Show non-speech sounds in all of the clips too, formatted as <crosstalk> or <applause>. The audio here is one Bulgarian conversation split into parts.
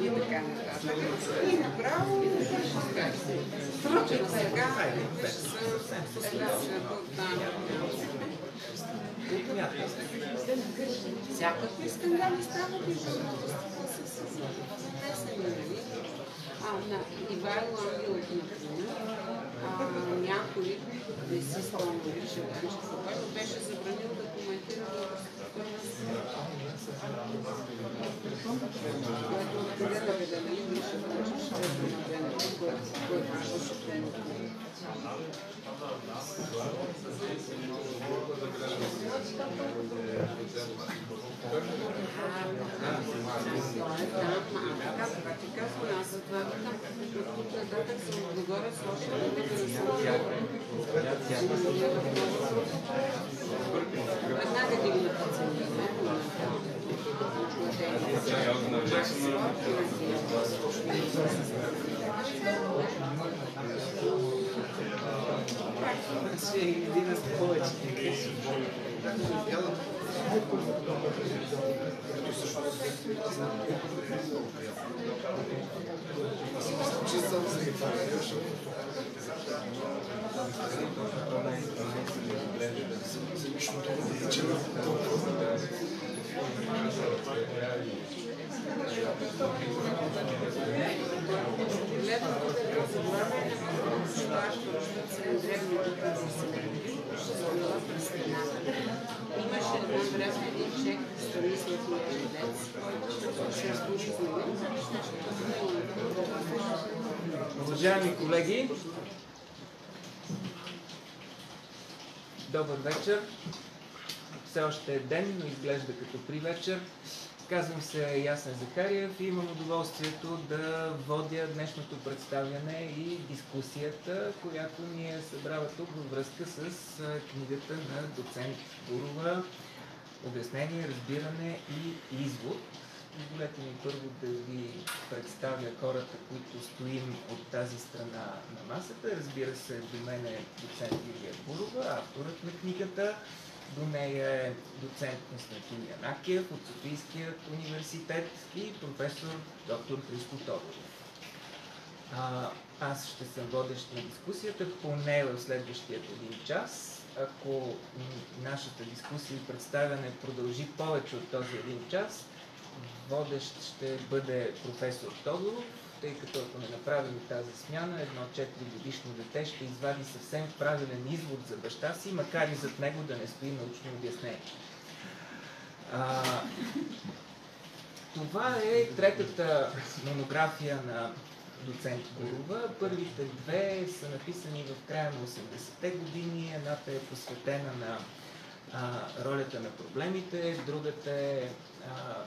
и така нататък. И направо Впрочем, сега една Всякакви скандали стават и а, на Ивайло Ангелов, например, някой, не си спомням, беше който беше забранил да коментира което откъде да нали, Миша Ганчев, ще е на който беше Веднага дигнаха цените. Ще един повече. Имаше едно време един чек, Станислав Михайлец, който се разпочи с него. Уважаеми колеги, добър вечер. Все още е ден, но изглежда като при вечер. Казвам се Ясен Захариев и имам удоволствието да водя днешното представяне и дискусията, която ни е събрала тук във връзка с книгата на доцент Бурова Обяснение, разбиране и извод. Позволете ми първо да ви представя хората, които стоим от тази страна на масата. Разбира се, до мен е доцент Лилия Бурова, авторът на книгата. До нея е доцент Константин Янакиев от Софийския университет и професор доктор Христо Тодоров. Аз ще съм водещ на дискусията, поне в следващия един час. Ако нашата дискусия и представяне продължи повече от този един час, водещ ще бъде професор Тодоров, тъй като ако не направим тази смяна, едно 4 годишно дете ще извади съвсем правилен извод за баща си, макар и зад него да не стои научно обяснение. А, това е третата монография на доцент Гурова. Първите две са написани в края на 80-те години. Едната е посветена на а, ролята на проблемите, другата е а,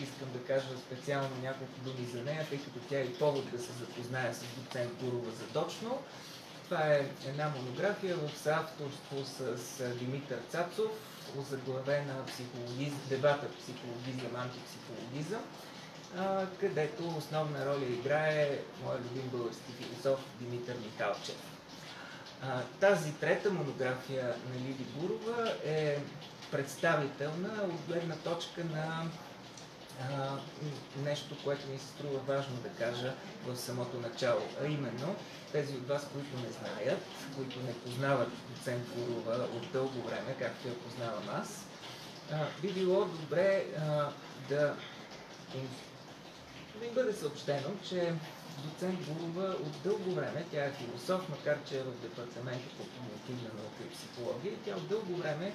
искам да кажа специално няколко думи за нея, тъй като тя е и повод да се запозная с доцент Гурова задочно. Това е една монография в съавторство с Димитър Цацов, озаглавена психологиз... дебата психологизъм, където основна роля играе моят любим български философ Димитър Михалчев. Тази трета монография на Лиди Бурова е представителна от гледна точка на нещо, което ми се струва важно да кажа в самото начало, а именно тези от вас, които не знаят, които не познават доцент Гурова от дълго време, както я познавам аз, би било добре да им бъде съобщено, че доцент Гурова от дълго време, тя е философ, макар че е в департамента по когнитивна наука и психология, тя от дълго време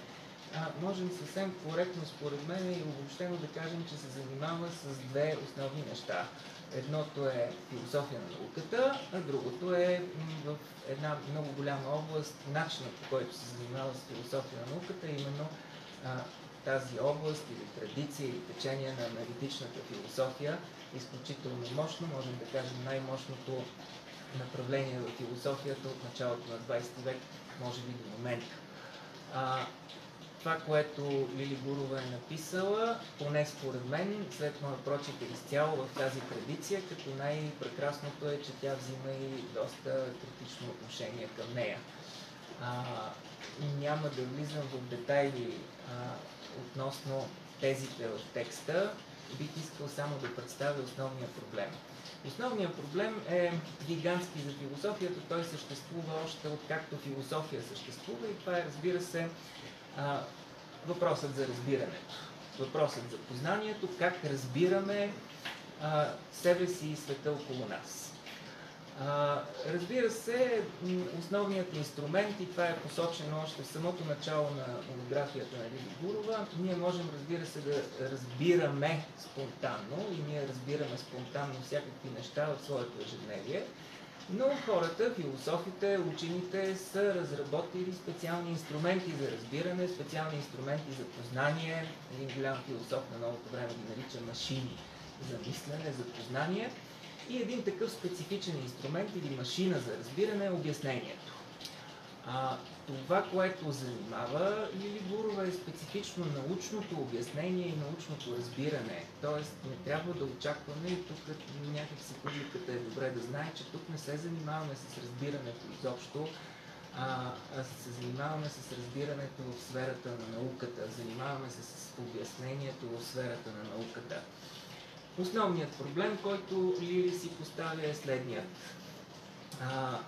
а, можем съвсем коректно, според мен, и обобщено да кажем, че се занимава с две основни неща. Едното е философия на науката, а другото е в една много голяма област, начинът по който се занимава с философия на науката, е именно а, тази област или традиция или течение на аналитичната философия, изключително мощно, можем да кажем най-мощното направление в философията от началото на 20 век, може би до момента. А, това, което Лили Гурова е написала, поне според мен, след моя прочит е изцяло в тази традиция, като най-прекрасното е, че тя взима и доста критично отношение към нея. А, няма да влизам в детайли а, относно тезите в текста, бих искал само да представя основния проблем. Основният проблем е гигантски за философията. Той съществува още откакто философия съществува и това е, разбира се, въпросът за разбирането. Въпросът за познанието, как разбираме себе си и света около нас. А, разбира се, основният инструмент, и това е посочено още в самото начало на монографията на Лили Гурова, ние можем, разбира се, да разбираме спонтанно и ние разбираме спонтанно всякакви неща в своето ежедневие, но хората, философите, учените са разработили специални инструменти за разбиране, специални инструменти за познание. Един голям философ на новото време ги нарича машини за мислене, за познание – и един такъв специфичен инструмент или машина за разбиране е обяснението. А, това, което занимава Лили Бурова е специфично научното обяснение и научното разбиране. Тоест не трябва да очакваме и тук някакси публиката е добре да знае, че тук не се занимаваме с разбирането изобщо, а, а се занимаваме с разбирането в сферата на науката, занимаваме се с обяснението в сферата на науката. Основният проблем, който Лили си поставя е следният. А,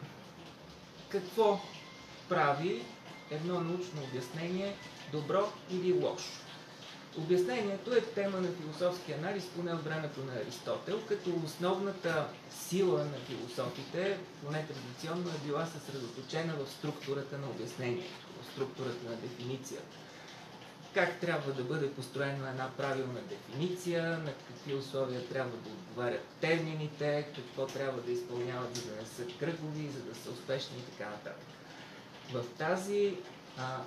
какво прави едно научно обяснение добро или лошо? Обяснението е тема на философски анализ, поне от времето на Аристотел, като основната сила на философите, поне традиционно, е била съсредоточена в структурата на обяснението, в структурата на дефиницията как трябва да бъде построена една правилна дефиниция, на какви условия трябва да отговарят термините, какво трябва да изпълняват, за да не са кръгови, за да са успешни и така нататък. В тази а,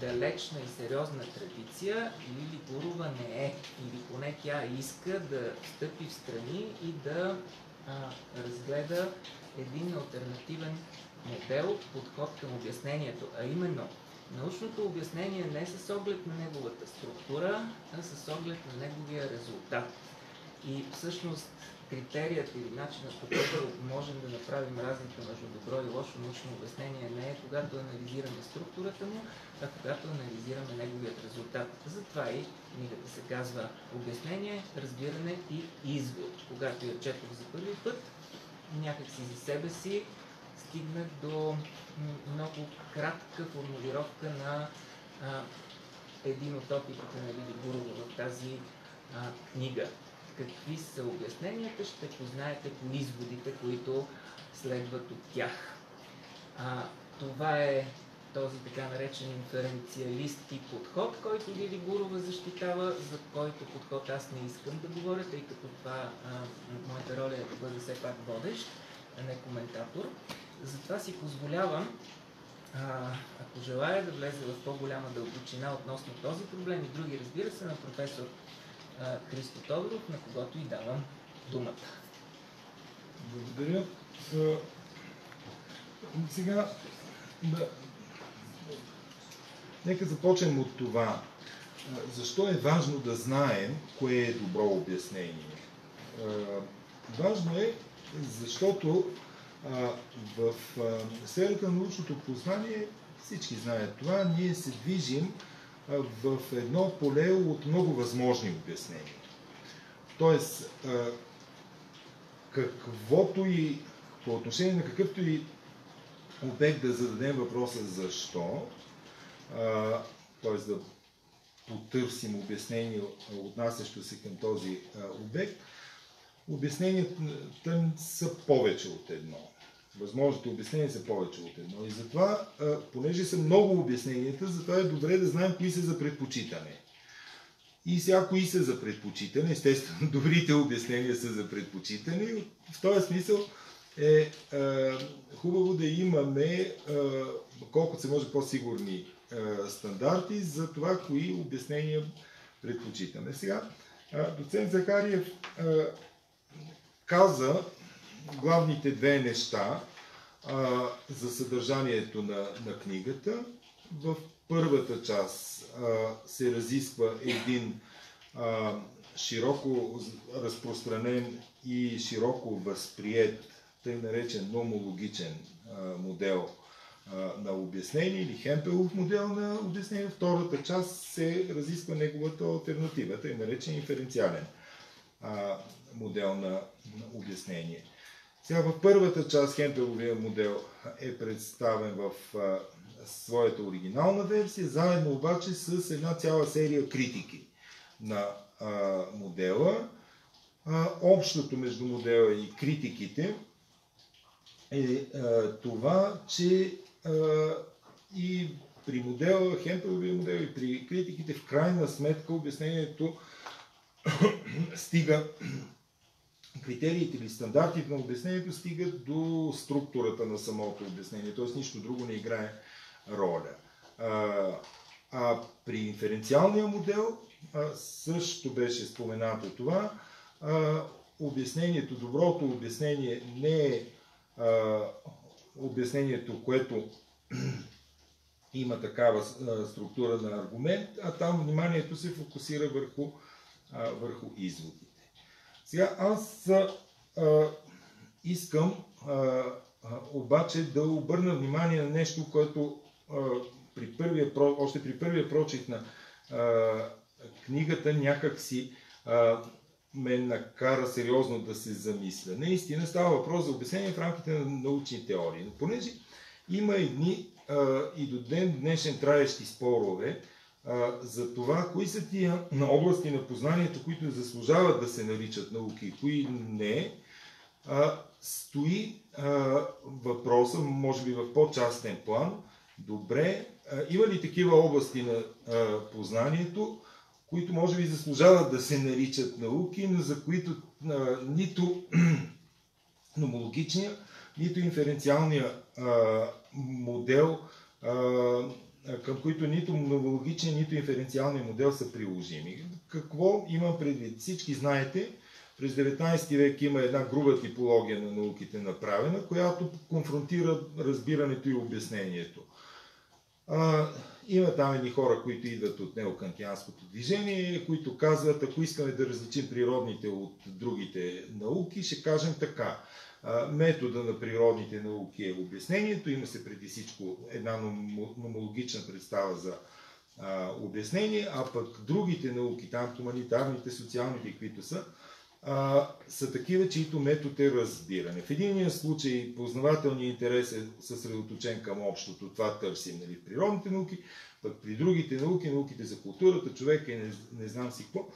далечна и сериозна традиция Лили Гурова не е, или поне тя иска да стъпи в страни и да а, разгледа един альтернативен модел, подход към обяснението, а именно Научното обяснение не с оглед на неговата структура, а с оглед на неговия резултат. И всъщност критерият или начинът по който можем да направим разлика между добро и лошо научно обяснение не е когато анализираме структурата му, а когато анализираме неговият резултат. Затова и книгата се казва Обяснение, разбиране и извод. Когато я четох за първи път, някакси за себе си стигнах до много кратка формулировка на а, един от опитите на Лили Гурова в тази а, книга. Какви са обясненията, ще познаете по изводите, които следват от тях. А, това е този така наречен инференциалистки подход, който Лили Гурова защитава, за който подход аз не искам да говоря, тъй като това а, моята роля е да бъда все пак водещ, а не коментатор. Затова си позволявам, ако желая да влезе в по-голяма дълбочина относно този проблем и други, разбира се, на професор а, Христо Тодоров, на когото и давам думата. Благодаря. Сега, да, нека започнем от това. Защо е важно да знаем кое е добро обяснение? Важно е, защото в сферата на научното познание, всички знаят това, ние се движим в едно поле от много възможни обяснения. Тоест, каквото и по отношение на какъвто и обект да зададем въпроса защо, т.е. да потърсим обяснение, отнасящо се към този обект, обясненията са повече от едно. Възможните обяснения са повече от едно. И затова, понеже са много обясненията, затова е добре да знаем кои са за предпочитане. И сега кои са за предпочитане. Естествено, <laughs> добрите обяснения са за предпочитане. В този смисъл е, е хубаво да имаме е, колкото се може по-сигурни е, стандарти за това, кои обяснения предпочитаме. Сега, доцент Захариев каза главните две неща а, за съдържанието на, на книгата. В първата част а, се разисква един а, широко разпространен и широко възприят, тъй наречен номологичен а, модел на обяснение или Хемпелов модел на обяснение. Втората част се разисква неговата альтернатива, тъй наречен инференциален модел на, на обяснение. Сега в първата част Хемпеловия модел е представен в а, своята оригинална версия, заедно обаче с една цяла серия критики на а, модела. А, общото между модела и критиките е а, това, че а, и при модела, Хемпеловия модел и при критиките, в крайна сметка обяснението <clears throat> стига критериите или стандартите на обяснението стигат до структурата на самото обяснение, т.е. нищо друго не играе роля. А, а при инференциалния модел а, също беше споменато това. А, обяснението, доброто обяснение не е а, обяснението, което <clears throat> има такава структура на аргумент, а там вниманието се фокусира върху, а, върху изводите. Сега аз а, искам а, обаче да обърна внимание на нещо, което а, при първия, още при първия прочит на а, книгата някак си а, ме накара сериозно да се замисля. Наистина става въпрос за обяснение в рамките на научни теории. Но понеже има едни а, и до ден днешен траещи спорове, за това, кои са тия области на познанието, които заслужават да се наричат науки и кои не, стои въпроса, може би в по-частен план, добре, има ли такива области на познанието, които може би заслужават да се наричат науки, но за които нито <clears throat> номологичния, нито инференциалния модел към които нито новологичен, нито инференциалния модел са приложими. Какво имам предвид? Всички знаете, през 19 век има една груба типология на науките направена, която конфронтира разбирането и обяснението. Има там едни хора, които идват от неокантианското движение, които казват, ако искаме да различим природните от другите науки, ще кажем така метода на природните науки е обяснението. Има се преди всичко една номологична представа за обяснение, а пък другите науки, там хуманитарните, социалните, които са, а, са такива, чието метод е разбиране. В единия случай познавателният интерес е съсредоточен към общото, това търсим нали, в природните науки, пък при другите науки, науките за културата, човека и не, не знам си какво,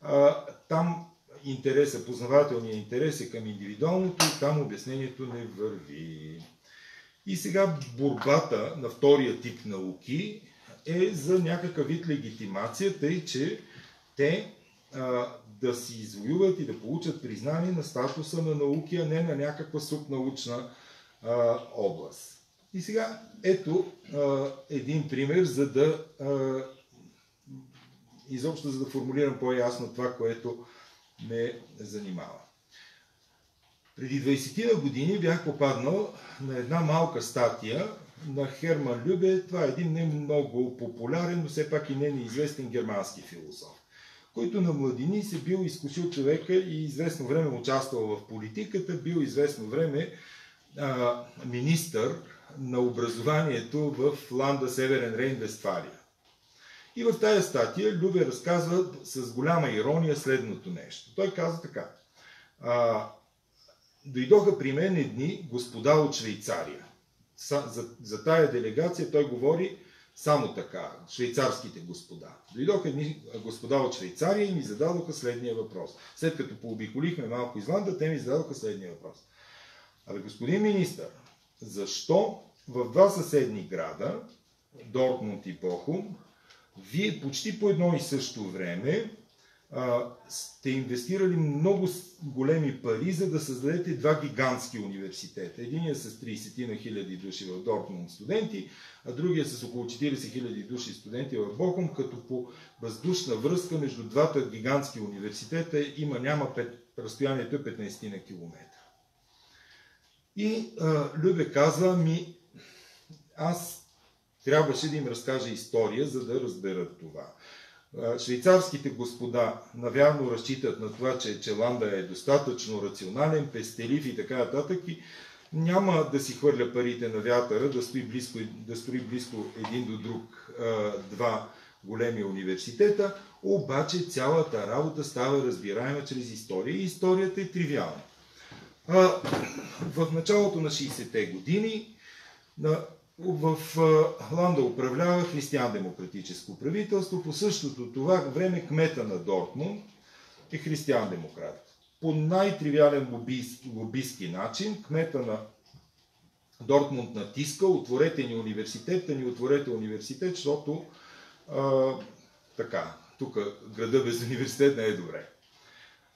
а, там интереса, познавателният интерес е към индивидуалното и там обяснението не върви. И сега борбата на втория тип науки е за някакъв вид легитимация, тъй че те а, да си извоюват и да получат признание на статуса на науки, а не на някаква субнаучна а, област. И сега ето а, един пример, за да а, изобщо за да формулирам по-ясно това, което ме занимава. Преди 20 на години бях попаднал на една малка статия на Херман Любе. Това е един не много популярен, но все пак и не неизвестен германски философ, който на младини се бил изкусил човека и известно време участвал в политиката, бил известно време а, министър на образованието в Ланда Северен Рейн, Вестфалия. И в тази статия Любе разказва с голяма ирония следното нещо. Той каза така. А, дойдоха при мен едни господа от Швейцария. За, за тая делегация той говори само така, швейцарските господа. Дойдоха едни господа от Швейцария и ми зададоха следния въпрос. След като пообиколихме малко Изланда, те ми зададоха следния въпрос. Абе, господин министър, защо в два съседни града, Дортмунд и Бохум, вие почти по едно и също време а, сте инвестирали много големи пари, за да създадете два гигантски университета. Единият с 30 на хиляди души в Дортмунд студенти, а другия с около 40 хиляди души студенти в Бохум, като по въздушна връзка между двата гигантски университета има няма пет, разстоянието е 15 на километра. И а, Любе каза ми, аз Трябваше да им разкаже история, за да разберат това. Швейцарските господа навярно разчитат на това, че Челанда е достатъчно рационален, пестелив и така нататък. И няма да си хвърля парите на вятъра, да стои близко, да стои близко един до друг два големи университета, обаче цялата работа става разбираема чрез история и историята е тривиална. в началото на 60-те години в Ланда управлява християн-демократическо правителство. По същото това време кмета на Дортмунд е християн-демократ. По най-тривиален лобистски начин кмета на Дортмунд натиска, отворете ни университет, да ни отворете университет, защото а, така, тук града без университет не е добре.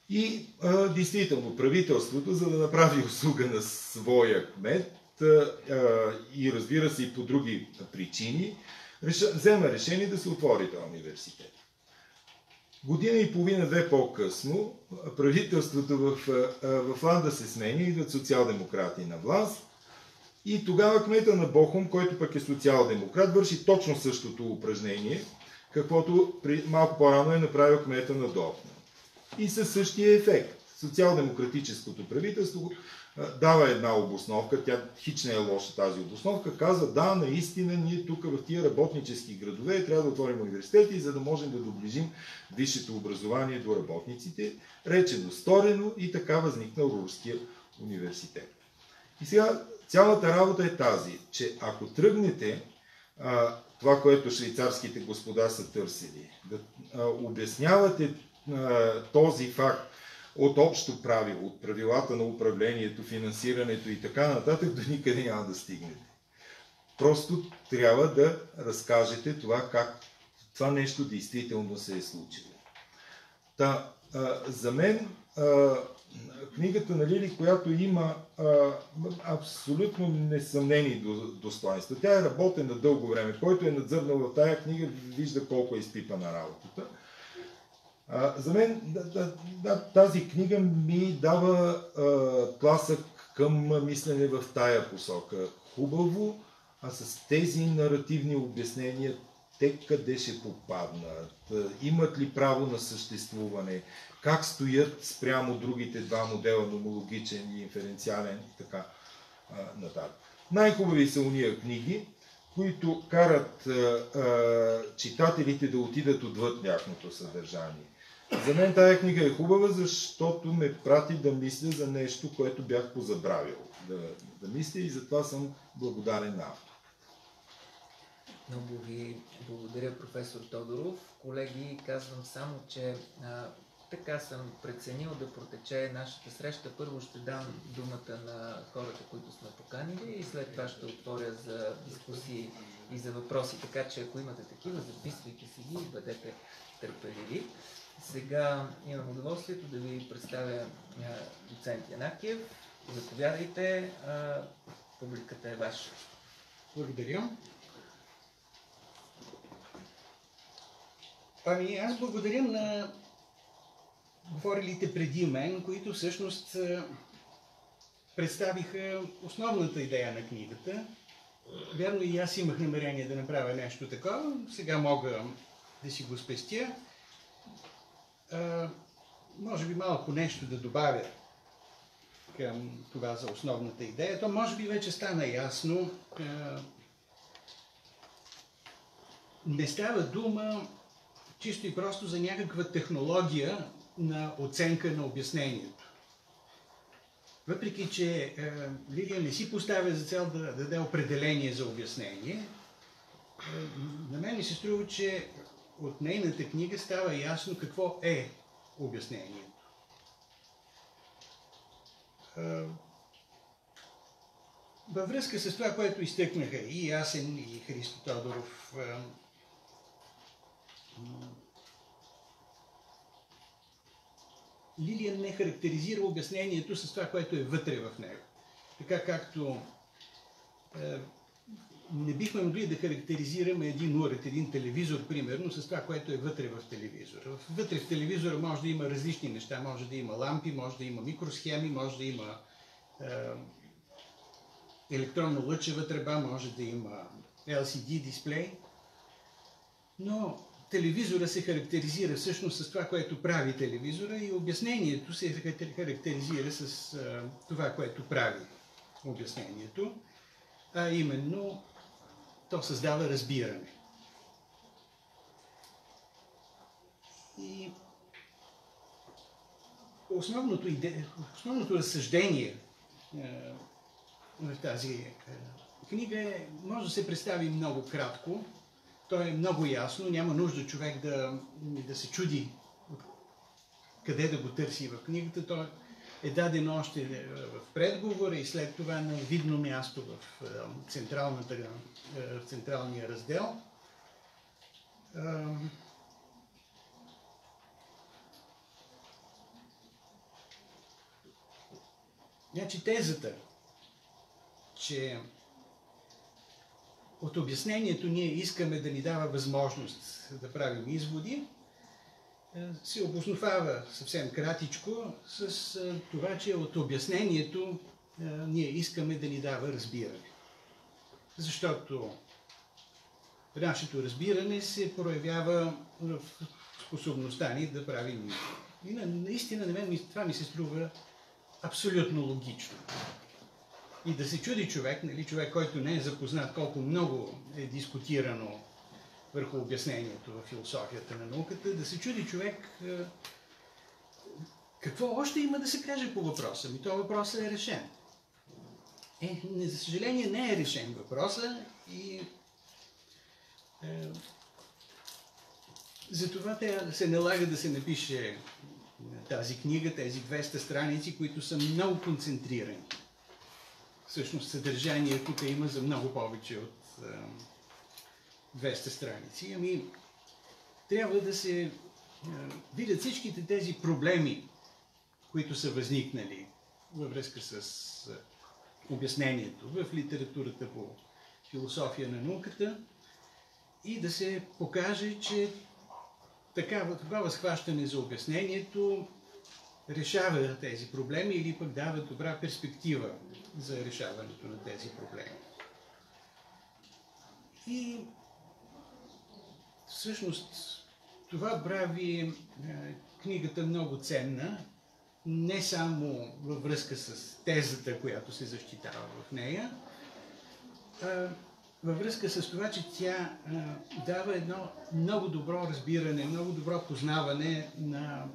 И а, действително правителството, за да направи услуга на своя кмет и разбира се и по други причини, взема решение да се отвори този университет. Година и половина-две по-късно правителството в, в Ланда се сменя, идват социал-демократи на власт и тогава кмета на Бохум, който пък е социал-демократ, върши точно същото упражнение, каквото при, малко по-рано е направил кмета на Дортмунд. И със същия ефект. Социал-демократическото правителство дава една обосновка, тя хич не е лоша тази обосновка, казва да, наистина ние тук в тия работнически градове трябва да отворим университети, за да можем да доближим висшето образование до работниците. Речено, сторено и така възникна Рурския университет. И сега цялата работа е тази, че ако тръгнете а, това, което швейцарските господа са търсили, да а, обяснявате а, този факт от общо правило, от правилата на управлението, финансирането и така нататък, до никъде няма да стигнете. Просто трябва да разкажете това как това нещо действително се е случило. Та, а, за мен а, книгата на Лили, която има а, абсолютно несъмнени до, достоинства. Тя е работена дълго време. Който е надзърнал в тая книга, вижда колко е изпипана работата. А, за мен да, да, тази книга ми дава а, тласък към мислене в тая посока. Хубаво, а с тези наративни обяснения те къде ще попаднат, имат ли право на съществуване, как стоят спрямо другите два модела, номологичен и инференциален и така нататък. Най-хубави са уния книги, които карат а, а, читателите да отидат отвъд тяхното съдържание. За мен тая книга е хубава, защото ме прати да мисля за нещо, което бях позабравил да, да мисля и затова съм благодарен на автор. Много ви благодаря, професор Тодоров. Колеги, казвам само, че а, така съм преценил да протече нашата среща. Първо ще дам думата на хората, които сме поканили и след това ще отворя за дискусии и за въпроси. Така че ако имате такива, записвайте си ги и бъдете търпеливи. Сега имам удоволствието да ви представя доцент Янакиев. Заповядайте, публиката е ваша. Благодаря. Ами аз благодаря на говорилите преди мен, които всъщност представиха основната идея на книгата. Вярно и аз имах намерение да направя нещо такова. Сега мога да си го спестя може би малко нещо да добавя към това за основната идея. То може би вече стана ясно. Не става дума чисто и просто за някаква технология на оценка на обяснението. Въпреки, че е, Лилия не си поставя за цел да даде определение за обяснение, на мен ми се струва, че от нейната книга става ясно какво е обяснението. Във връзка с това, което изтъкнаха и Ясен, и Христо Тодоров, Лилия не характеризира обяснението с това, което е вътре в него. Така както не бихме могли да характеризираме един уред, един телевизор, примерно, с това, което е вътре в телевизора. Вътре в телевизора може да има различни неща. Може да има лампи, може да има микросхеми, може да има е, електронно лъчева тръба, може да има LCD дисплей. Но телевизора се характеризира всъщност с това, което прави телевизора и обяснението се характеризира с е, това, което прави обяснението, а именно то създава разбиране. И основното, иде... основното разсъждение е, в тази е, книга е, може да се представи много кратко. То е много ясно, няма нужда човек да, да се чуди къде да го търси в книгата. То е дадено още в предговора и след това на видно място в, централната, в централния раздел. Значи тезата, че от обяснението ние искаме да ни дава възможност да правим изводи, е, се обосновава съвсем кратичко с е, това, че от обяснението е, ние искаме да ни дава разбиране. Защото нашето разбиране се проявява в способността ни да правим И наистина на мен това ми се струва абсолютно логично. И да се чуди човек, нали, човек, който не е запознат колко много е дискутирано върху обяснението в философията на науката, да се чуди човек е, какво още има да се каже по въпроса. Ми този въпрос е решен. Е, не, за съжаление не е решен въпроса и е, затова те се налага да се напише тази книга, тези 200 страници, които са много концентрирани. Всъщност съдържание тук има за много повече от 200 страници. Ами, трябва да се видят всичките тези проблеми, които са възникнали във връзка с обяснението в литературата по философия на науката и да се покаже, че такава, такова схващане за обяснението решава тези проблеми или пък дава добра перспектива за решаването на тези проблеми. И всъщност това прави е, книгата много ценна, не само във връзка с тезата, която се защитава в нея, а във връзка с това, че тя дава едно много добро разбиране, много добро познаване на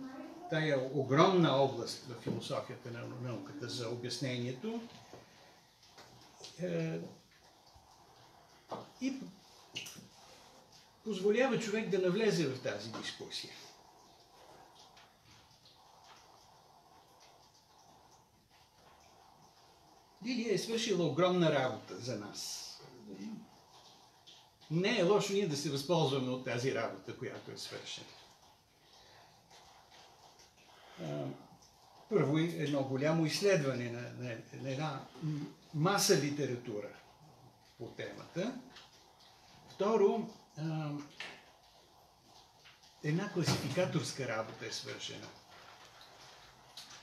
тая огромна област в философията на науката за обяснението. Е, и позволява човек да навлезе в тази дискусия. Лилия е свършила огромна работа за нас. Не е лошо ние да се възползваме от тази работа, която е свършена. Първо едно голямо изследване на, на, на една маса литература по темата. Второ, една класификаторска работа е свършена.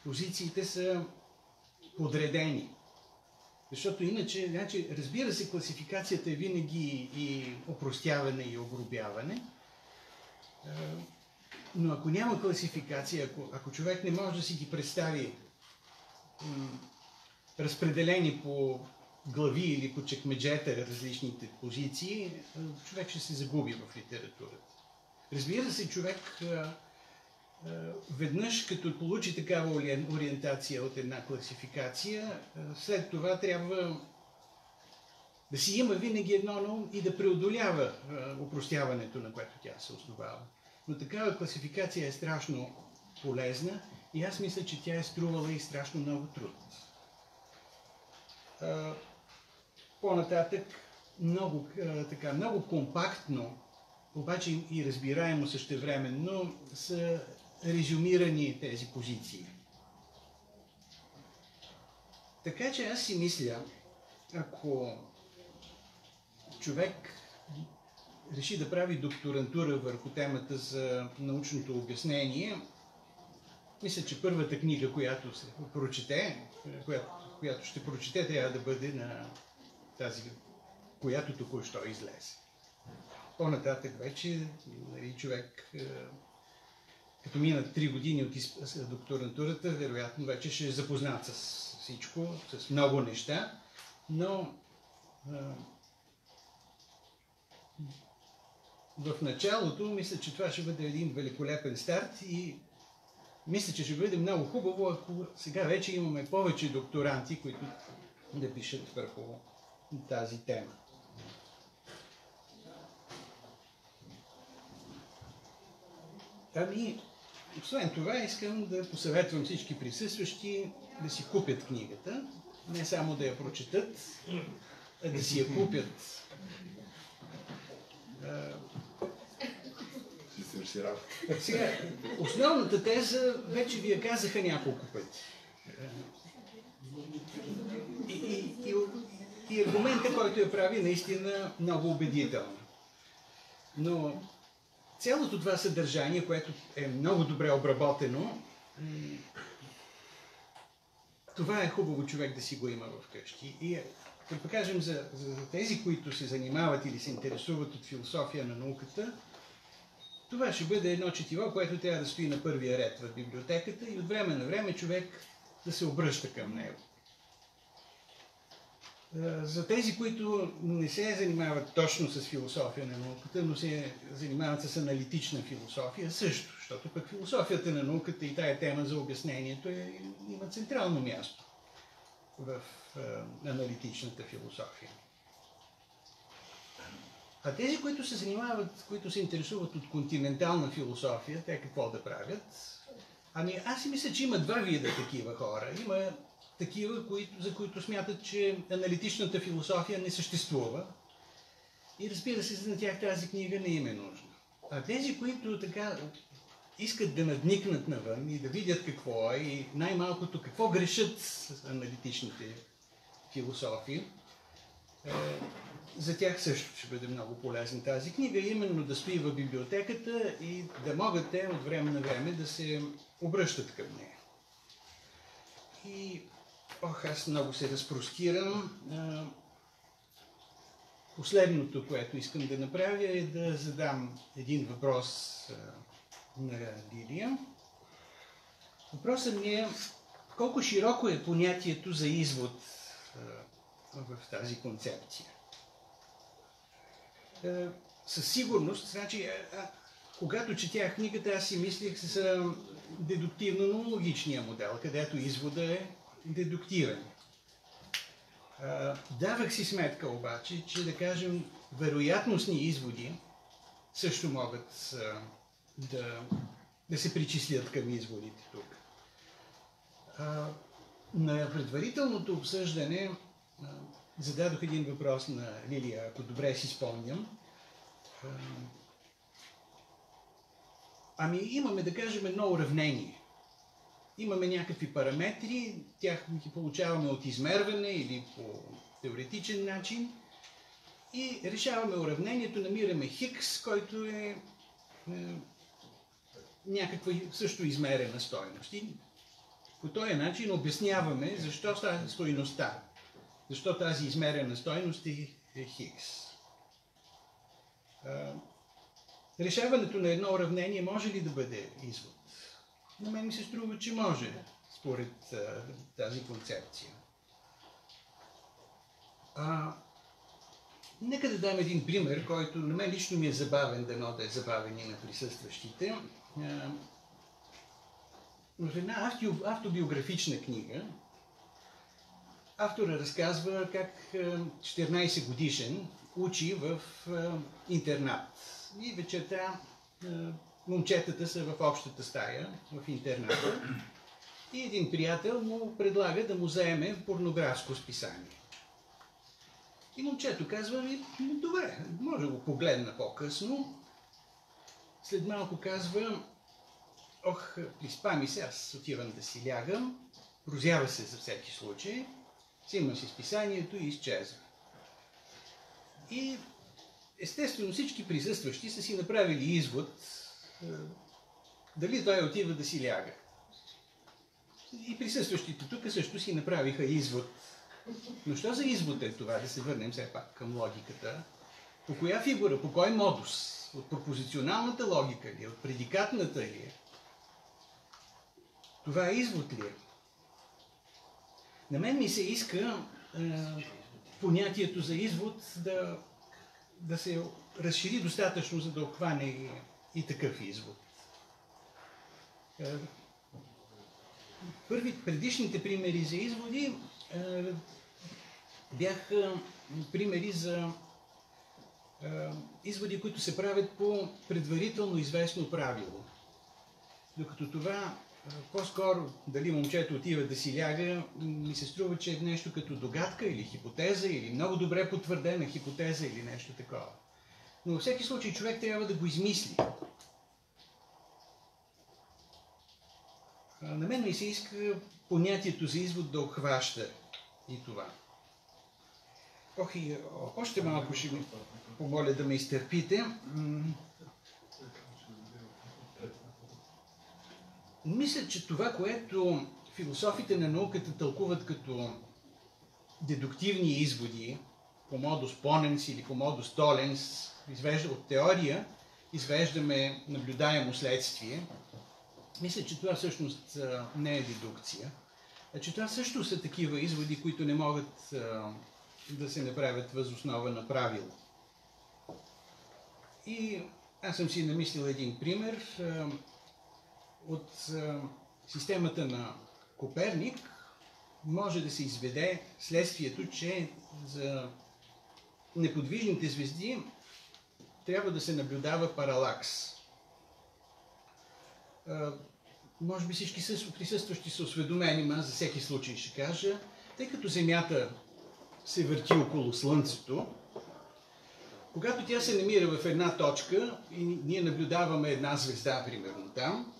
Позициите са подредени. Защото иначе, значи, разбира се, класификацията е винаги и опростяване и огробяване. Но ако няма класификация, ако, ако човек не може да си ги представи разпределени по глави или по чекмеджета различните позиции, човек ще се загуби в литературата. Разбира се, човек веднъж като получи такава ориентация от една класификация, след това трябва да си има винаги едно на и да преодолява упростяването, на което тя се основава. Но такава класификация е страшно полезна и аз мисля, че тя е струвала и страшно много труд. По-нататък, много, така, много компактно, обаче и разбираемо същевременно, са резюмирани тези позиции. Така че аз си мисля, ако човек реши да прави докторантура върху темата за научното обяснение, мисля, че първата книга, която се прочете, която, която ще прочете, трябва да бъде на тази, която току-що излезе. По-нататък вече нали, човек е, като минат 3 години от докторантурата, вероятно вече ще е запознат с всичко, с много неща, но а, в началото мисля, че това ще бъде един великолепен старт и мисля, че ще бъде много хубаво, ако сега вече имаме повече докторанти, които да пишат върху тази тема. Ами, освен това, искам да посъветвам всички присъстващи да си купят книгата, не само да я прочетат, а да си я купят. Сега, основната теза вече ви я казаха няколко пъти. И, и, и, и аргумента, който я прави, наистина много убедително. Но цялото това съдържание, което е много добре обработено, това е хубаво човек да си го има вкъщи. И е, като кажем за, за тези, които се занимават или се интересуват от философия на науката, това ще бъде едно четиво, което трябва да стои на първия ред в библиотеката и от време на време човек да се обръща към него. Е, За тези, които не се занимават точно с философия на науката, но се занимават с аналитична философия също, защото пък философията на науката и тая тема за обяснението е, има централно място в е, аналитичната философия. А тези, които се занимават, които се интересуват от континентална философия, те какво да правят? Ами аз си мисля, че има два вида такива хора. Има такива, за които смятат, че аналитичната философия не съществува. И разбира се, за тях тази книга не им е нужна. А тези, които така искат да надникнат навън и да видят какво е и най-малкото какво грешат с аналитичните философии, е, за тях също ще бъде много полезна тази книга, именно да стои в библиотеката и да могат те от време на време да се обръщат към нея. И, ох, аз много се разпростирам. Последното, което искам да направя е да задам един въпрос на Лилия. Въпросът ми е колко широко е понятието за извод в тази концепция. Със сигурност, значи, когато четях книгата, аз си мислех за дедуктивно-логичния модел, където извода е дедуктиран. А, давах си сметка обаче, че да кажем вероятностни изводи също могат да, да се причислят към изводите тук. На предварителното обсъждане зададох един въпрос на Лилия, ако добре си спомням. Ами имаме, да кажем, едно уравнение. Имаме някакви параметри, тях ги получаваме от измерване или по теоретичен начин и решаваме уравнението, намираме хикс, който е, е някаква също измерена стойност. И по този начин обясняваме защо става стойността, защо тази измерена стойност е, е хикс. А, решаването на едно уравнение може ли да бъде извод? На мен ми се струва, че може, според тази концепция. А, нека да дам един пример, който на мен лично ми е забавен, дано да е забавен и на присъстващите. А, в една авто, автобиографична книга автора разказва как 14 годишен учи в интернат. И вечерта момчетата са в общата стая, в интерната. И един приятел му предлага да му заеме порнографско списание. И момчето казва ми, добре, може да го погледна по-късно. След малко казва, ох, приспа ми се, аз отивам да си лягам. Прозява се за всеки случай. Взима си списанието и изчезва. И естествено всички присъстващи са си направили извод дали той отива да си ляга. И присъстващите тук също си направиха извод. Но що за извод е това? Да се върнем все пак към логиката. По коя фигура, по кой модус? От пропозиционалната логика ли? От предикатната ли? Това е извод ли? е? На мен ми се иска е, понятието за извод да, да се разшири достатъчно, за да обхване и, такъв извод. Е, първи, предишните примери за изводи е, бяха примери за е, изводи, които се правят по предварително известно правило. Докато това, е, по-скоро, дали момчето отива да си ляга, ми се струва, че е нещо като догадка или хипотеза, или много добре потвърдена хипотеза или нещо такова. Но във всеки случай човек трябва да го измисли. На мен ми се иска понятието за извод да обхваща и това. Ох, и още малко ще ви помоля да ме изтърпите. Мисля, че това, което философите на науката тълкуват като дедуктивни изводи, по модус поненс или по модус толенс, извежда от теория, извеждаме наблюдаемо следствие. Мисля, че това всъщност не е дедукция. А че това също са такива изводи, които не могат да се направят въз основа на правило. И аз съм си намислил един пример от системата на Коперник. Може да се изведе следствието, че за неподвижните звезди трябва да се наблюдава паралакс. Може би всички със- присъстващи са осведомени, но за всеки случай ще кажа, тъй като Земята се върти около Слънцето, когато тя се намира в една точка и ние наблюдаваме една звезда, примерно там,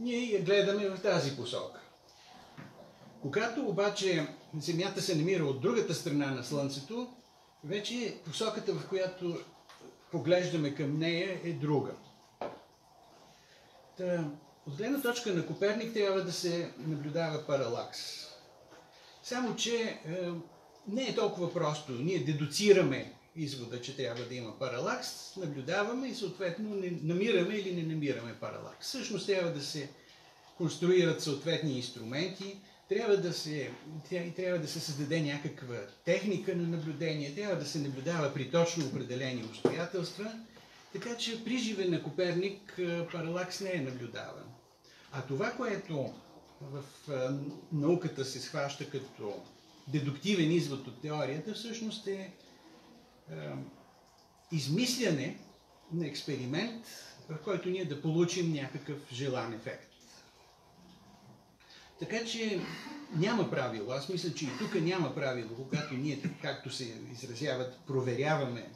ние я гледаме в тази посока. Когато обаче Земята се намира от другата страна на Слънцето, вече посоката, в която поглеждаме към нея, е друга. Та, от гледна точка на Коперник трябва да се наблюдава паралакс. Само, че е, не е толкова просто. Ние дедуцираме извода, че трябва да има паралакс, наблюдаваме и съответно не намираме или не намираме паралакс. Всъщност трябва да се конструират съответни инструменти, трябва да се, тря- трябва да се създаде някаква техника на наблюдение, трябва да се наблюдава при точно определени обстоятелства, така че при живе на Коперник паралакс не е наблюдаван. А това, което в науката се схваща като дедуктивен извод от теорията, всъщност е измисляне на експеримент, в който ние да получим някакъв желан ефект. Така че няма правило. Аз мисля, че и тук няма правило. Когато ние, както се изразяват, проверяваме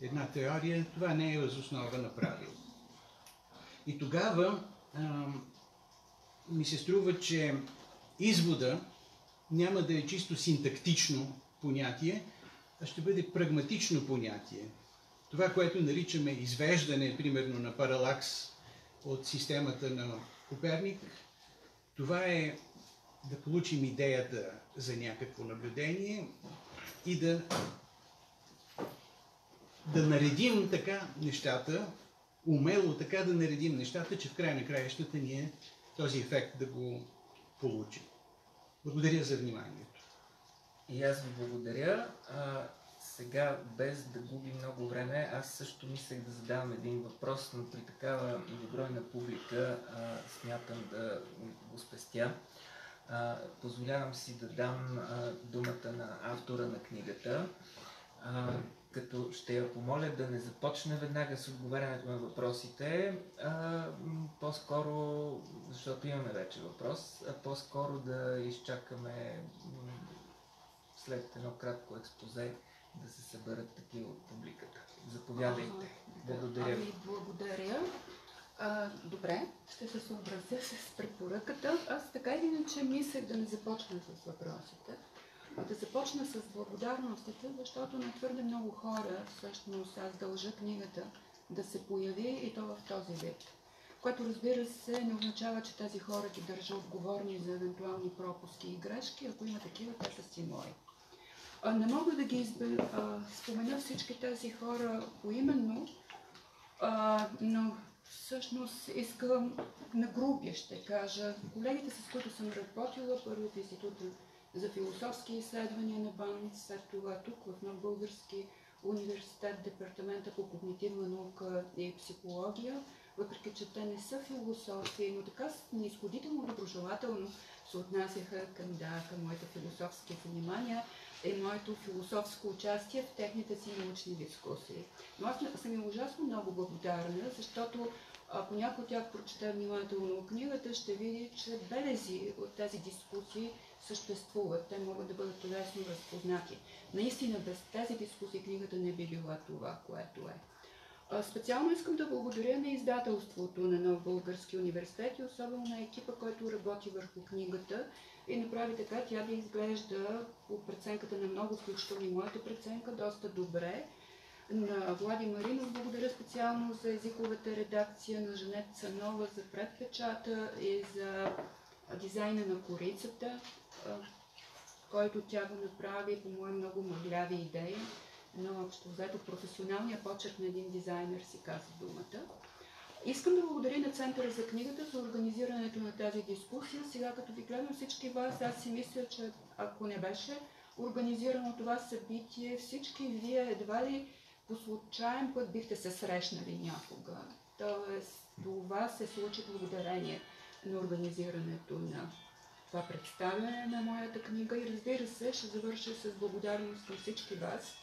една теория, това не е въз основа на правило. И тогава а, ми се струва, че извода няма да е чисто синтактично понятие, а ще бъде прагматично понятие. Това, което наричаме извеждане, примерно, на паралакс от системата на Коперник, това е да получим идеята за някакво наблюдение и да, да наредим така нещата, умело така да наредим нещата, че в край на краищата ние този ефект да го получим. Благодаря за вниманието. И аз ви благодаря. Сега, без да губим много време, аз също мислех да задавам един въпрос, но при такава многобройна публика а, смятам да го спестя. А, позволявам си да дам а, думата на автора на книгата, а, като ще я помоля да не започне веднага с отговарянето на въпросите, а, по-скоро, защото имаме вече въпрос, а по-скоро да изчакаме след едно кратко експозе да се съберат такива от публиката. Заповядайте. Благодаря ви. Ами, благодаря. А, добре, ще се съобразя с препоръката. Аз така или иначе мислех да не започна с въпросите, а да започна с благодарностите, защото на твърде много хора, всъщност аз дължа книгата да се появи и то в този вид. Което разбира се не означава, че тези хора ги държа отговорни за евентуални пропуски и грешки. Ако има такива, те са си мои. Не мога да ги избе... спомена всички тези хора поименно, но всъщност искам на групи, ще кажа. Колегите, с които съм работила, първо в Института за философски изследвания на БАН, след това тук в Нов Български университет, Департамента по когнитивна наука и психология, въпреки че те не са философи, но така неизходително доброжелателно се отнасяха към, да, към моите философски занимания и моето философско участие в техните си научни дискусии. Но аз съм им ужасно много благодарна, защото ако някой от тях прочете внимателно книгата, ще види, че белези от тези дискусии съществуват. Те могат да бъдат лесно разпознати. Наистина, без тези дискусии книгата не би била това, което е. Специално искам да благодаря на издателството на Нов Български университет и особено на екипа, който работи върху книгата и направи така тя да изглежда по преценката на много, включително и моята преценка, доста добре. На Влади Маринов благодаря специално за езиковата редакция, на Жанет Цанова за предпечата и за дизайна на корицата, който тя го направи по мои много мъгляви идеи но общо взето професионалния почерк на един дизайнер си казва думата. Искам да благодаря на Центъра за книгата за организирането на тази дискусия. Сега като ви гледам всички вас, аз си мисля, че ако не беше организирано това събитие, всички вие едва ли по случайен път бихте се срещнали някога. Тоест, това се случи благодарение на организирането на това представяне на моята книга и разбира се, ще завърша с благодарност на всички вас,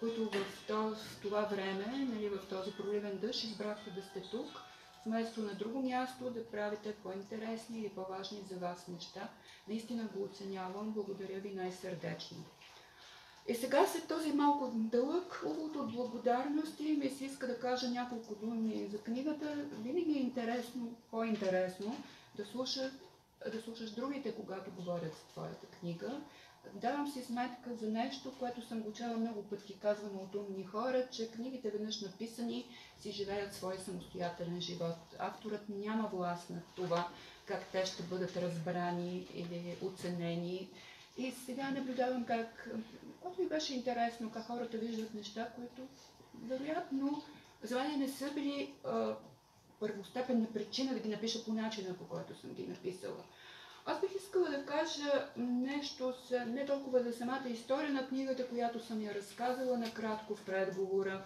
които в това време, нали, в този проливен дъжд, избрахте да сте тук, вместо на друго място да правите по-интересни или по-важни за вас неща. Наистина го оценявам. Благодаря ви най-сърдечно. И сега след този малко дълъг увод от благодарности ми се иска да кажа няколко думи за книгата. Винаги е интересно, по-интересно да слушаш, да слушаш другите, когато говорят за твоята книга, давам си сметка за нещо, което съм го чела много пъти, казвано от умни хора, че книгите веднъж написани си живеят свой самостоятелен живот. Авторът няма власт над това, как те ще бъдат разбрани или оценени. И сега наблюдавам как, което ми беше интересно, как хората виждат неща, които вероятно за мен не са били а, първостепенна причина да ги напиша по начина, по който съм ги написала. Аз бих искала да кажа нещо не толкова за самата история на книгата, която съм я разказала накратко в предговора.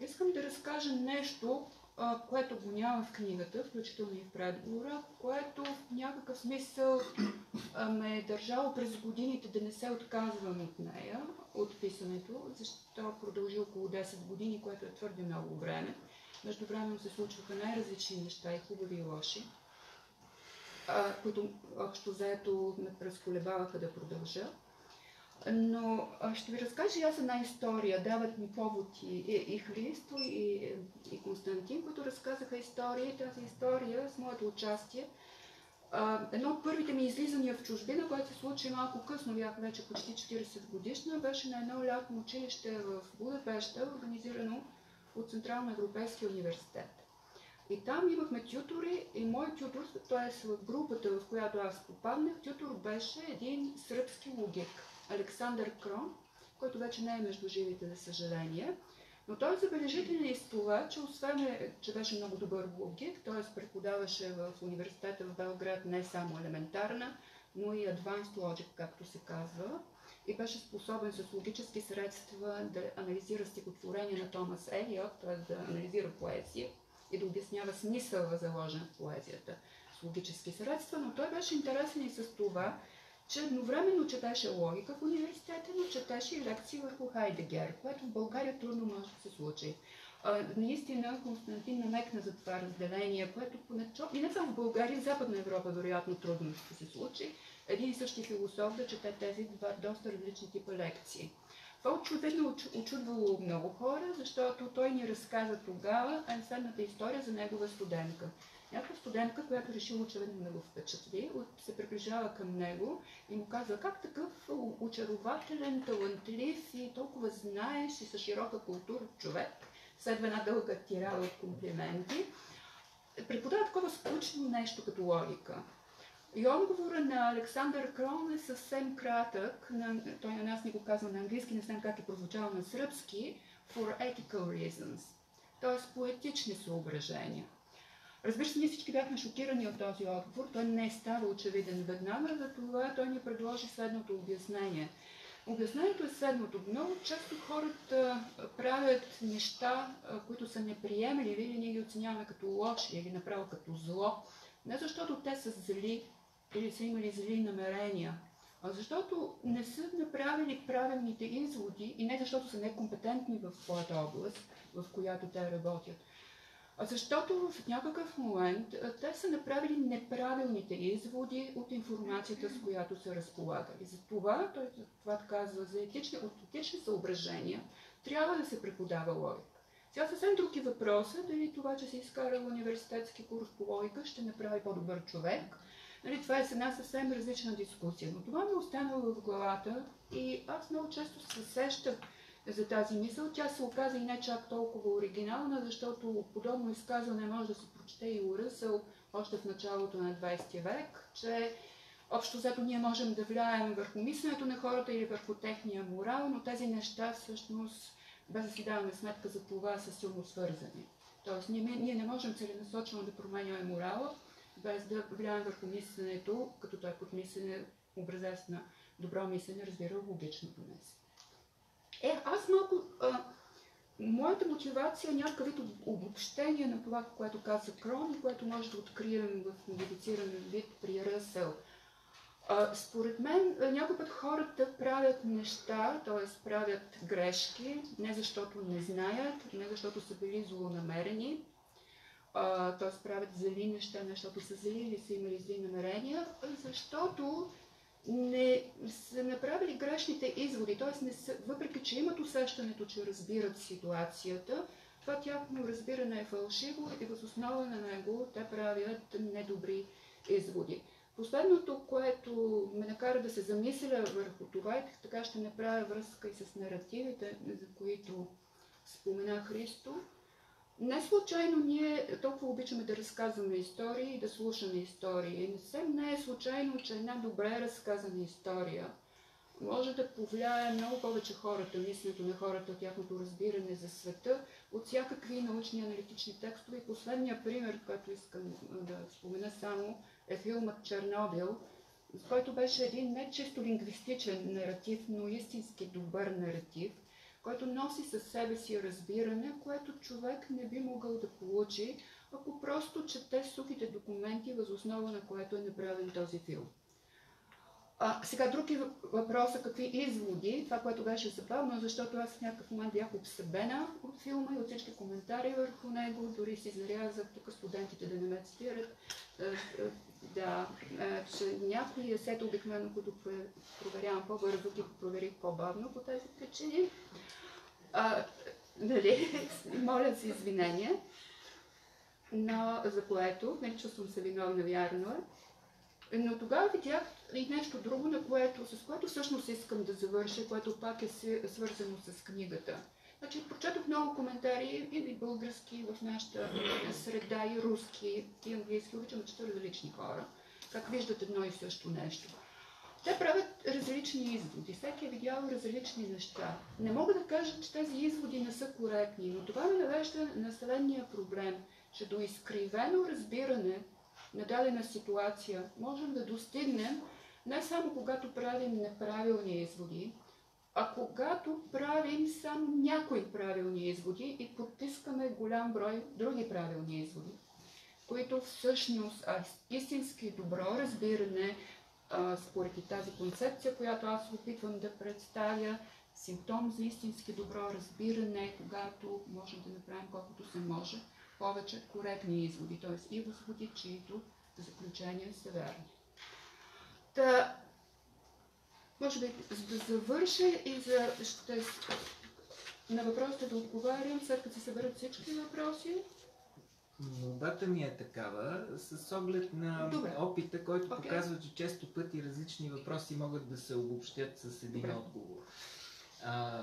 Искам да разкажа нещо, което го няма в книгата, включително и в предговора, което в някакъв смисъл ме е държало през годините да не се отказвам от нея, от писането, защото продължи около 10 години, което е твърде много време. Между време се случваха най-различни неща, и хубави и лоши които общо заето ме разколебаваха да продължа. Но ще ви разкажа аз една история. Дават ми повод и, и, и Христо, и, и Константин, които разказаха история. Тази история с моето участие. Едно от първите ми излизания в чужбина, което се случи малко късно, бях вече почти 40 годишна, беше на едно лятно училище в Будапеща, организирано от Централно Европейския университет. И там имахме тютори и мой тютор, т.е. групата, в която аз попаднах, тютор беше един сръбски логик, Александър Крон, който вече не е между живите, за съжаление. Но той е забележителен и с това, че освен, че беше много добър логик, т.е. преподаваше в университета в Белград не само елементарна, но и advanced logic, както се казва, и беше способен с логически средства да анализира стихотворение на Томас Елиот, т.е. да анализира поезия и да обяснява смисъла заложен в поезията с логически средства, но той беше интересен и с това, че едновременно четеше логика в университета, но четеше и лекции върху Хайдегер, което в България трудно може да се случи. А, наистина Константин намекна за това разделение, което поначало, и не само в България, в Западна Европа вероятно трудно ще се случи, един и същи философ да чете тези два доста различни типа лекции. Това очудено очудвало много хора, защото той ни разказа тогава следната история за негова студентка. Някаква студентка, която решила очевидно да го впечатли, се приближава към него и му казва как такъв очарователен, талантлив и толкова знаеш и с широка култура човек, следва една дълга тирада от комплименти, преподава такова скучно нещо като логика. И отговора на Александър Крон е съвсем кратък. На, той на нас ни го казва на английски, не знам как е прозвучал на сръбски. For ethical reasons. Т.е. по етични съображения. Разбира се, ние всички бяхме шокирани от този отговор. Той не става очевиден веднага, затова той ни предложи следното обяснение. Обяснението е следното. Много често хората правят неща, които са неприемливи или ние ги оценяваме като лоши или направо като зло. Не защото те са зли или са имали зли намерения, а защото не са направили правилните изводи и не защото са некомпетентни в своята област, в която те работят. А защото в някакъв момент те са направили неправилните изводи от информацията, с която са разполагали. Затова, той това казва, за етични, от етични съображения трябва да се преподава логика. Сега съвсем друг е въпросът, дали това, че се изкарал университетски курс по логика, ще направи по-добър човек. Нали, това е с една съвсем различна дискусия. Но това ми е останало в главата и аз много често се сещах за тази мисъл. Тя се оказа и не чак толкова оригинална, защото подобно изказване може да се прочете и у Ръсъл още в началото на 20 век, че общо взето ние можем да влияем върху мисленето на хората или върху техния морал, но тези неща всъщност, без да си даваме сметка за това, са силно свързани. Тоест, ние, ние не можем целенасочено да променяме морала, без да влияем върху мисленето, като той под мислене, образец на добро мислене, разбира логичното мислене. Е, аз малко... А, моята мотивация е някакъв вид обобщение на това, което каза Крон и което може да открием в модифициран вид при Ръсел. А, според мен, някой път хората правят неща, т.е. правят грешки, не защото не знаят, не защото са били злонамерени, т.е. правят зли неща, не защото са зли или са имали зли намерения, защото не са направили грешните изводи, т.е. Въпреки, че имат усещането, че разбират ситуацията, това тяхно разбиране е фалшиво и въз основа на него те правят недобри изводи. Последното, което ме накара да се замисля върху това и така ще направя връзка и с наративите, за които спомена Христо, не случайно ние толкова обичаме да разказваме истории и да слушаме истории. Съвсем не е случайно, че една добре разказана история може да повлияе много повече хората, мисленето на хората, тяхното разбиране за света, от всякакви научни аналитични текстове. И последния пример, който искам да спомена само, е филмът Чернобил, който беше един не чисто лингвистичен наратив, но истински добър наратив – който носи със себе си разбиране, което човек не би могъл да получи, ако просто чете сухите документи, възоснова на което е направен този филм. А, сега други е въпроса, какви изводи, това, което беше забавно, защото аз в някакъв момент бях обсебена от филма и от всички коментари върху него, дори си зарязах тук студентите да не ме цитират, да, че някои есета обикновено, които проверявам по-бързо, ги проверих по-бавно по тези причини. А, нали, <laughs> моля си извинения, но за което, не чувствам се виновна, вярно е. Но тогава видях и нещо друго, на което, с което всъщност искам да завърша, което пак е свързано с книгата. Значи, прочетох много коментари, и български в нашата среда, и руски, и английски. Обичам да чета различни хора. Как виждат едно и също нещо. Те правят различни изводи. Всеки е видял различни неща. Не мога да кажа, че тези изводи не са коректни, но това ме навежда на следния проблем, че до изкривено разбиране на дадена ситуация можем да достигнем не само когато правим неправилни изводи, а когато правим само някои правилни изводи и потискаме голям брой други правилни изводи, които всъщност а истински добро разбиране а, според и тази концепция, която аз опитвам да представя, симптом за истински добро разбиране, когато можем да направим колкото се може повече коректни изводи, т.е. и възходи, чието заключения са верни. Та, може би, за да завърша и за ще, на въпросите да отговарям, след като се съберат всички въпроси, Молбата ми е такава, с оглед на Добре. опита, който Okay. показва, че често пъти различни въпроси могат да се обобщят с един Добре. отговор. А,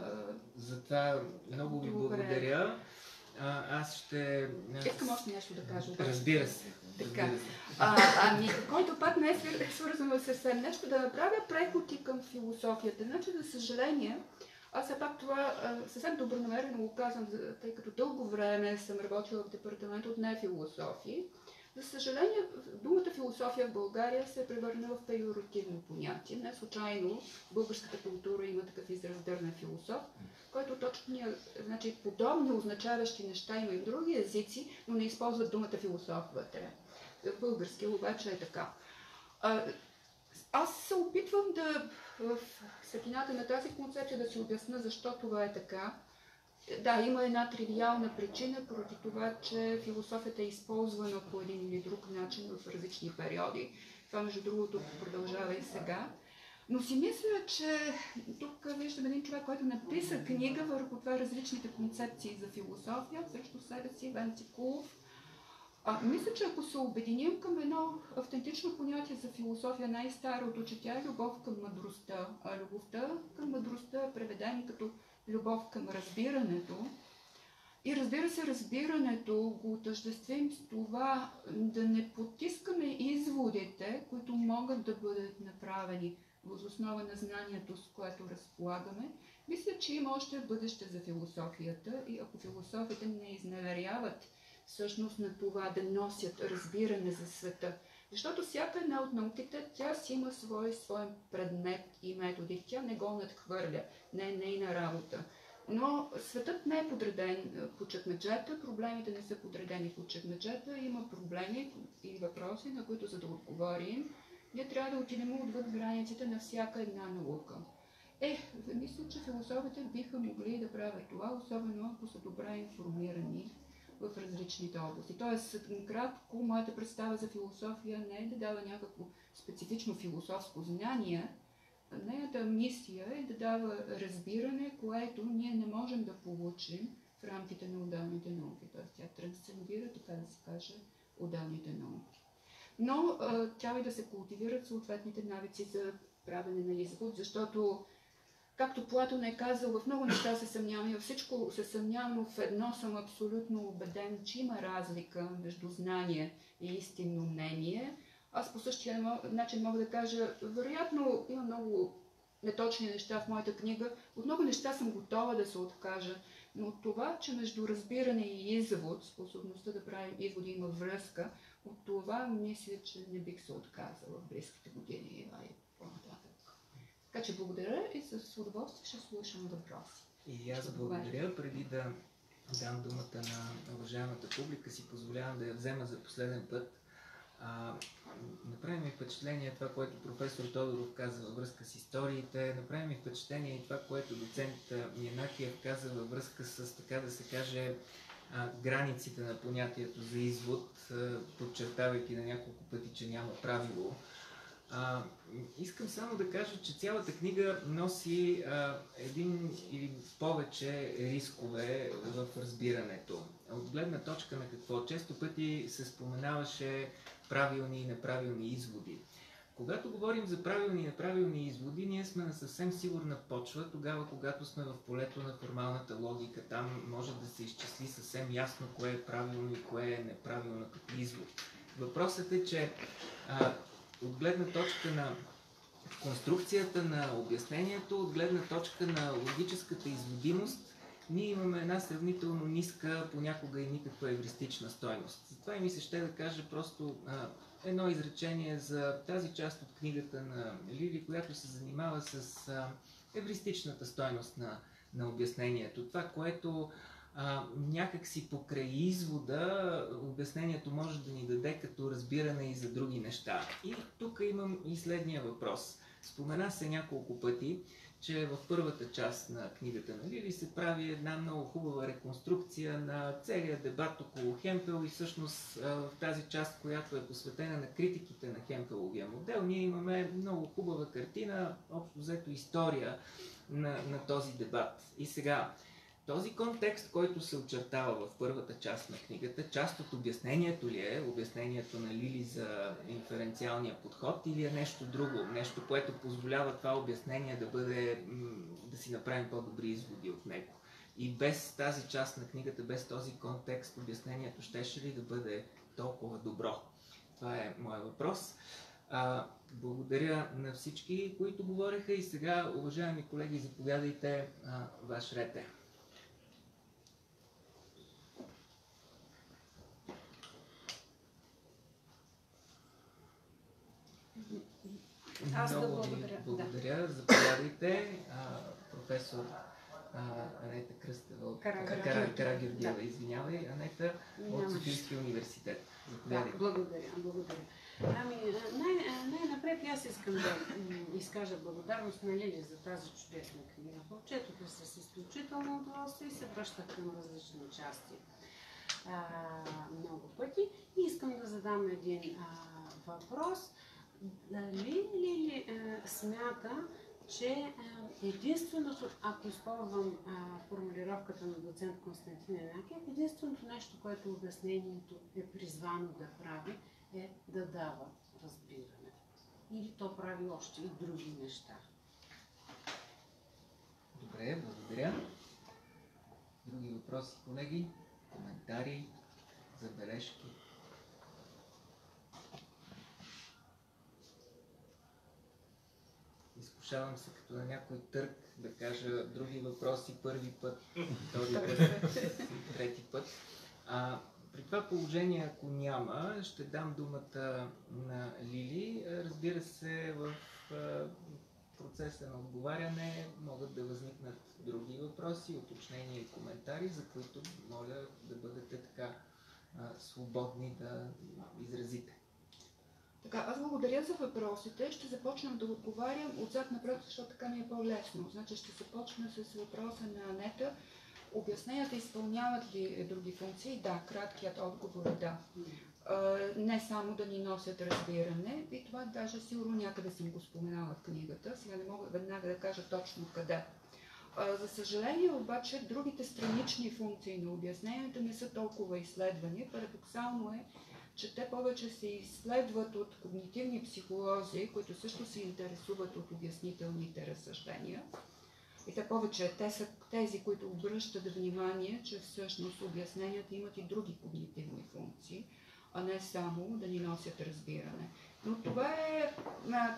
затова много ви благодаря. А, аз ще... искам още нещо да кажа. обаче. Разбира се. Така. Разбира се. А, ами, който пак не е свър- свързано с съвсем нещо, да направя преход и към философията. Значи, за съжаление, Аз все пак това съвсем добронамерено го казвам, тъй като дълго време съм работила в департамент от нефилософии. За съжаление, думата философия в България се е превърна в пеjoративно понятие. Не случайно българската култура има такъв израз дърна философ, който точно значи, подобни означаващи неща има и в други езици, но не използват думата философ вътре. Български обаче е така. Аз се опитвам да в светлината на тази концепция да си обясна защо това е така. Да, има една тривиална причина, поради това, че философията е използвана по един или друг начин в различни периоди. Това, между другото, продължава и сега. Но си мисля, че тук виждам един човек, който написа книга върху това различните концепции за философия, срещу себе си, Венци Кулов. А, мисля, че ако се обединим към едно автентично понятие за философия, най-старото, че тя е любов към мъдростта, а любовта към мъдростта е преведена като любов към разбирането. И разбира се, разбирането го отъждествим с това да не потискаме изводите, които могат да бъдат направени въз основа на знанието, с което разполагаме. Мисля, че има още бъдеще за философията и ако философите не изневеряват всъщност на това да носят разбиране за света. Защото всяка една от науките, тя си има свой, свой предмет и методи. Тя не го надхвърля. Не е нейна работа. Но светът не е подреден е, по чекмеджета, проблемите не са подредени по чекмеджета, има проблеми и въпроси, на които за да отговорим, ние трябва да отидем отвъд границите на всяка една наука. Е, мисля, че философите биха могли да правят това, особено ако са добре информирани в различните области. Тоест, кратко, моята представа за философия не е да дава някакво специфично философско знание, Нейната мисия е да дава разбиране, което ние не можем да получим в рамките на отделните науки. Тоест тя трансцендира, така да се каже, отделните науки. Но трябва и да се култивират съответните навици за правене на извод, защото, както Платон е казал, в много неща се съмнявам и във всичко се съмнявам, но в едно съм абсолютно убеден, че има разлика между знание и истинно мнение – аз по същия начин мога да кажа, вероятно има много неточни неща в моята книга. От много неща съм готова да се откажа, но това, че между разбиране и извод, способността да правим изводи има връзка, от това мисля, че не бих се отказала в близките години. Така че благодаря и с удоволствие ще слушам въпроси. И аз благодаря. Преди да дам думата на уважаемата публика, си позволявам да я взема за последен път. А, направи ми впечатление това, което професор Тодоров каза във връзка с историите, направи ми впечатление и това, което доцент Янакиев каза във връзка с, така да се каже, а, границите на понятието за извод, подчертавайки на няколко пъти, че няма правило. А, искам само да кажа, че цялата книга носи а, един или повече рискове в разбирането. От гледна точка на какво? Често пъти се споменаваше правилни и неправилни изводи. Когато говорим за правилни и неправилни изводи, ние сме на съвсем сигурна почва, тогава когато сме в полето на формалната логика. Там може да се изчисли съвсем ясно кое е правилно и кое е неправилно като извод. Въпросът е, че а, от гледна точка на конструкцията на обяснението, от гледна точка на логическата изводимост, ние имаме една сравнително ниска, понякога и никаква евристична стойност. Затова и ми се ще да кажа просто а, едно изречение за тази част от книгата на Лили, която се занимава с а, евристичната стойност на, на обяснението. Това, което а, някак си покрай извода обяснението може да ни даде като разбиране и за други неща. И тук имам и следния въпрос. Спомена се няколко пъти, че в първата част на книгата на Лили се прави една много хубава реконструкция на целия дебат около Хемпел и всъщност в тази част, която е посветена на критиките на Хемпеловия модел, ние имаме много хубава картина, общо взето история на, на този дебат. И сега, този контекст, който се очертава в първата част на книгата, част от обяснението ли е, обяснението на Лили за инференциалния подход или е нещо друго, нещо, което позволява това обяснение да бъде, да си направим по-добри изводи от него. И без тази част на книгата, без този контекст, обяснението щеше ли да бъде толкова добро? Това е моят въпрос. А, благодаря на всички, които говореха и сега, уважаеми колеги, заповядайте, а, ваш ред е. Аз да ви благодаря, да. Благодаря. Заповядайте, а, професор а, Анета Кръстева Карагеоргиева. Кара- Да. извинявай, Анета от. Софийския университет. Да, Заповядайте. благодаря, благодаря. Ами, най- най-напред аз искам да изкажа благодарност на Лили за тази чудесна книга. Прочетох с изключително удоволствие и се връщах към различни части а, много пъти. И искам да задам един а, въпрос. Дали Лили а, смята, че а, единственото, ако използвам а, формулировката на доцент Константин Янакиев, единственото нещо, което обяснението е призвано да прави, е да дава разбиране. Или то прави още и други неща. Добре, благодаря. Други въпроси, колеги? Коментари? Забележки? Изкушавам се като на някой търг да кажа други въпроси първи път, втори път, трети път. А, при това положение, ако няма, ще дам думата на Лили. Разбира се, в процеса на отговаряне могат да възникнат други въпроси, уточнения и коментари, за които моля да бъдете така а, свободни да изразите. Така, аз благодаря за въпросите. Ще започнем да отговарям отзад напред, защото така ми е по-лесно. Значи ще започна с въпроса на Анета. Обясненията изпълняват ли други функции? Да, краткият отговор е да. Не само да ни носят разбиране, и това даже сигурно някъде съм го споменала в книгата, сега не мога веднага да кажа точно къде. За съжаление обаче, другите странични функции на обяснението не са толкова изследвани. Парадоксално е, че те повече се изследват от когнитивни психолози, които също се интересуват от обяснителните разсъждения. И те повече, те са тези, които обръщат внимание, че всъщност обясненията имат и други когнитивни функции, а не само да ни носят разбиране. Но това е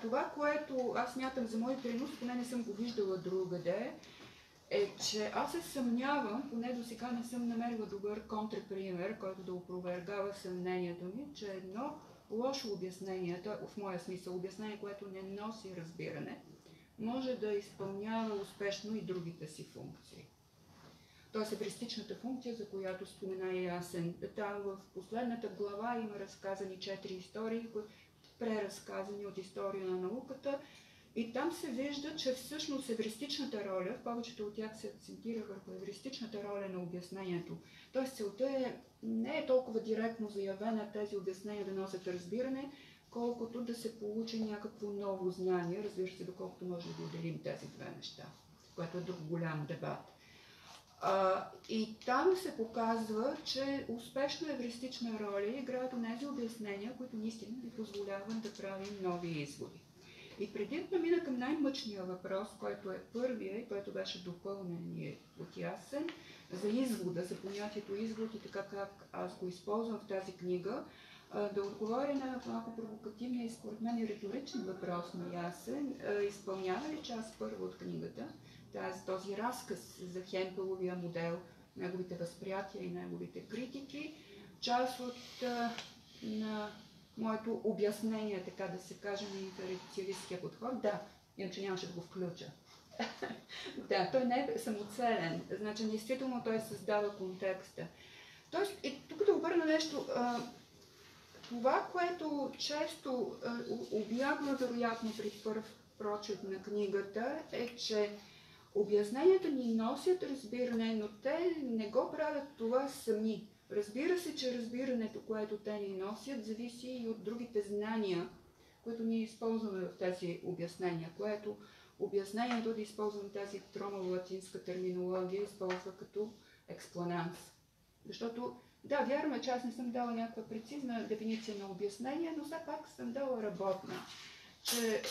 това, което аз мятам за мой принос, поне не съм го виждала другаде, е, че аз се съмнявам, поне до сега не съм намерила добър контрпример, който да опровергава съмнението ми, че едно лошо обяснение, то в моя смисъл обяснение, което не носи разбиране, може да изпълнява успешно и другите си функции. Тоест евристичната функция, за която спомена и Ясен. Там в последната глава има разказани четири истории, преразказани от история на науката. И там се вижда, че всъщност евристичната роля, в повечето от тях се акцентира върху евристичната роля на обяснението. Тоест целта е, не е толкова директно заявена тези обяснения да носят разбиране, колкото да се получи някакво ново знание, разбира се, доколкото може да отделим тези две неща, което е друг голям дебат. А, и там се показва, че успешна евристична роля играят тези обяснения, които наистина ни позволяват да правим нови изводи. И преди да мина към най-мъчния въпрос, който е първия и който беше допълнен от ясен, за извода, за понятието извод и така как аз го използвам в тази книга, да отговоря на малко провокативния и според мен и риторичен въпрос на Ясен. Изпълнява ли част първа от книгата, тази, този разказ за Хемпеловия модел, неговите възприятия и неговите критики, част от на моето обяснение, така да се каже, на инференциалистския подход? Да, иначе нямаше да го включа. <laughs> да, той не е самоцелен. Значи, действително той създава контекста. Тоест, и тук да обърна нещо. А, това, което често а, обягва, вероятно, при първ прочет на книгата, е, че обясненията ни носят разбиране, но те не го правят това сами. Разбира се, че разбирането, което те ни носят, зависи и от другите знания, които ние използваме в тези обяснения, което обяснението, да използвам тази тромо-латинска терминология, използва като експлананс. Защото, да, вярно е, че аз не съм дала някаква прецизна дефиниция на обяснение, но все пак съм дала работна, че е,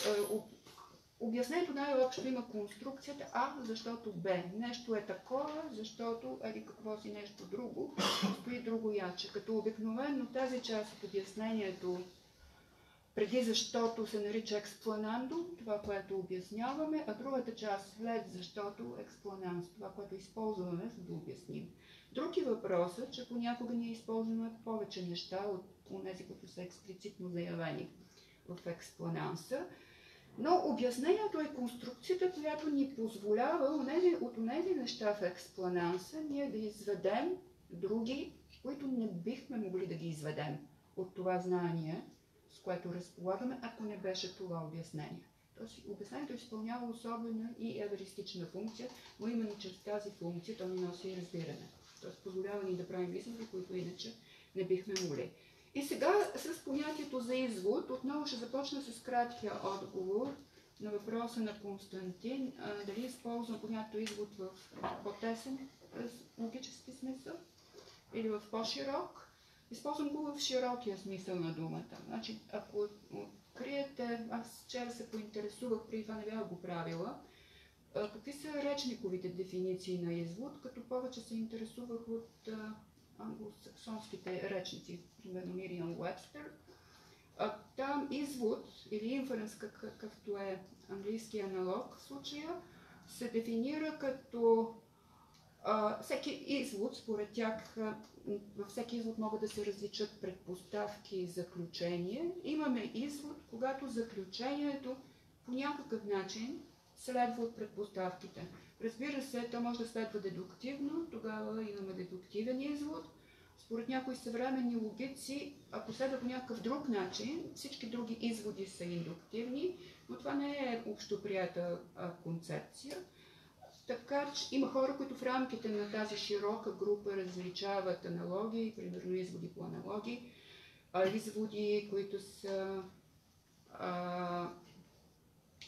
обяснението най-общо има конструкцията А, защото Б. Нещо е такова, защото еди какво си нещо друго, стои друго яче. Като обикновено тази част от обяснението преди защото се нарича експланандо, това, което обясняваме, а другата част след защото експлананс, това, което използваме, за да обясним. Въпрос е, че понякога ние използваме повече неща от тези, които са експлицитно заявени в експлананса. Но обяснението е конструкцията, която ни позволява от тези неща в експлананса ние да изведем други, които не бихме могли да ги изведем от това знание, с което разполагаме, ако не беше това обяснение. Тоест, обяснението изпълнява особена и еверистична функция, но именно чрез тази функция то ни носи и разбиране. Тоест, позволява ни да правим изводи, които иначе не бихме могли. И сега с понятието за извод, отново ще започна с краткия отговор на въпроса на Константин, дали използвам понятието извод в по-тесен логически смисъл или в по-широк. Използвам го в широкия смисъл на думата. Значи, ако откриете, аз вчера се поинтересувах, преди това не бях го правила, какви са речниковите дефиниции на извод, като повече се интересувах от англосаксонските речници, примерно Мириан Уебстър. Там извод или инференс, какъвто е английски аналог в случая, се дефинира като всеки извод, според тях, във всеки извод могат да се различат предпоставки и заключение. Имаме извод, когато заключението по някакъв начин следва от предпоставките. Разбира се, то може да следва дедуктивно, тогава имаме дедуктивен извод. Според някои съвременни логици, ако следва по някакъв друг начин, всички други изводи са индуктивни, но това не е общоприята концепция. Така че има хора, които в рамките на тази широка група различават аналогии, примерно изводи по аналогии, изводи, които са а,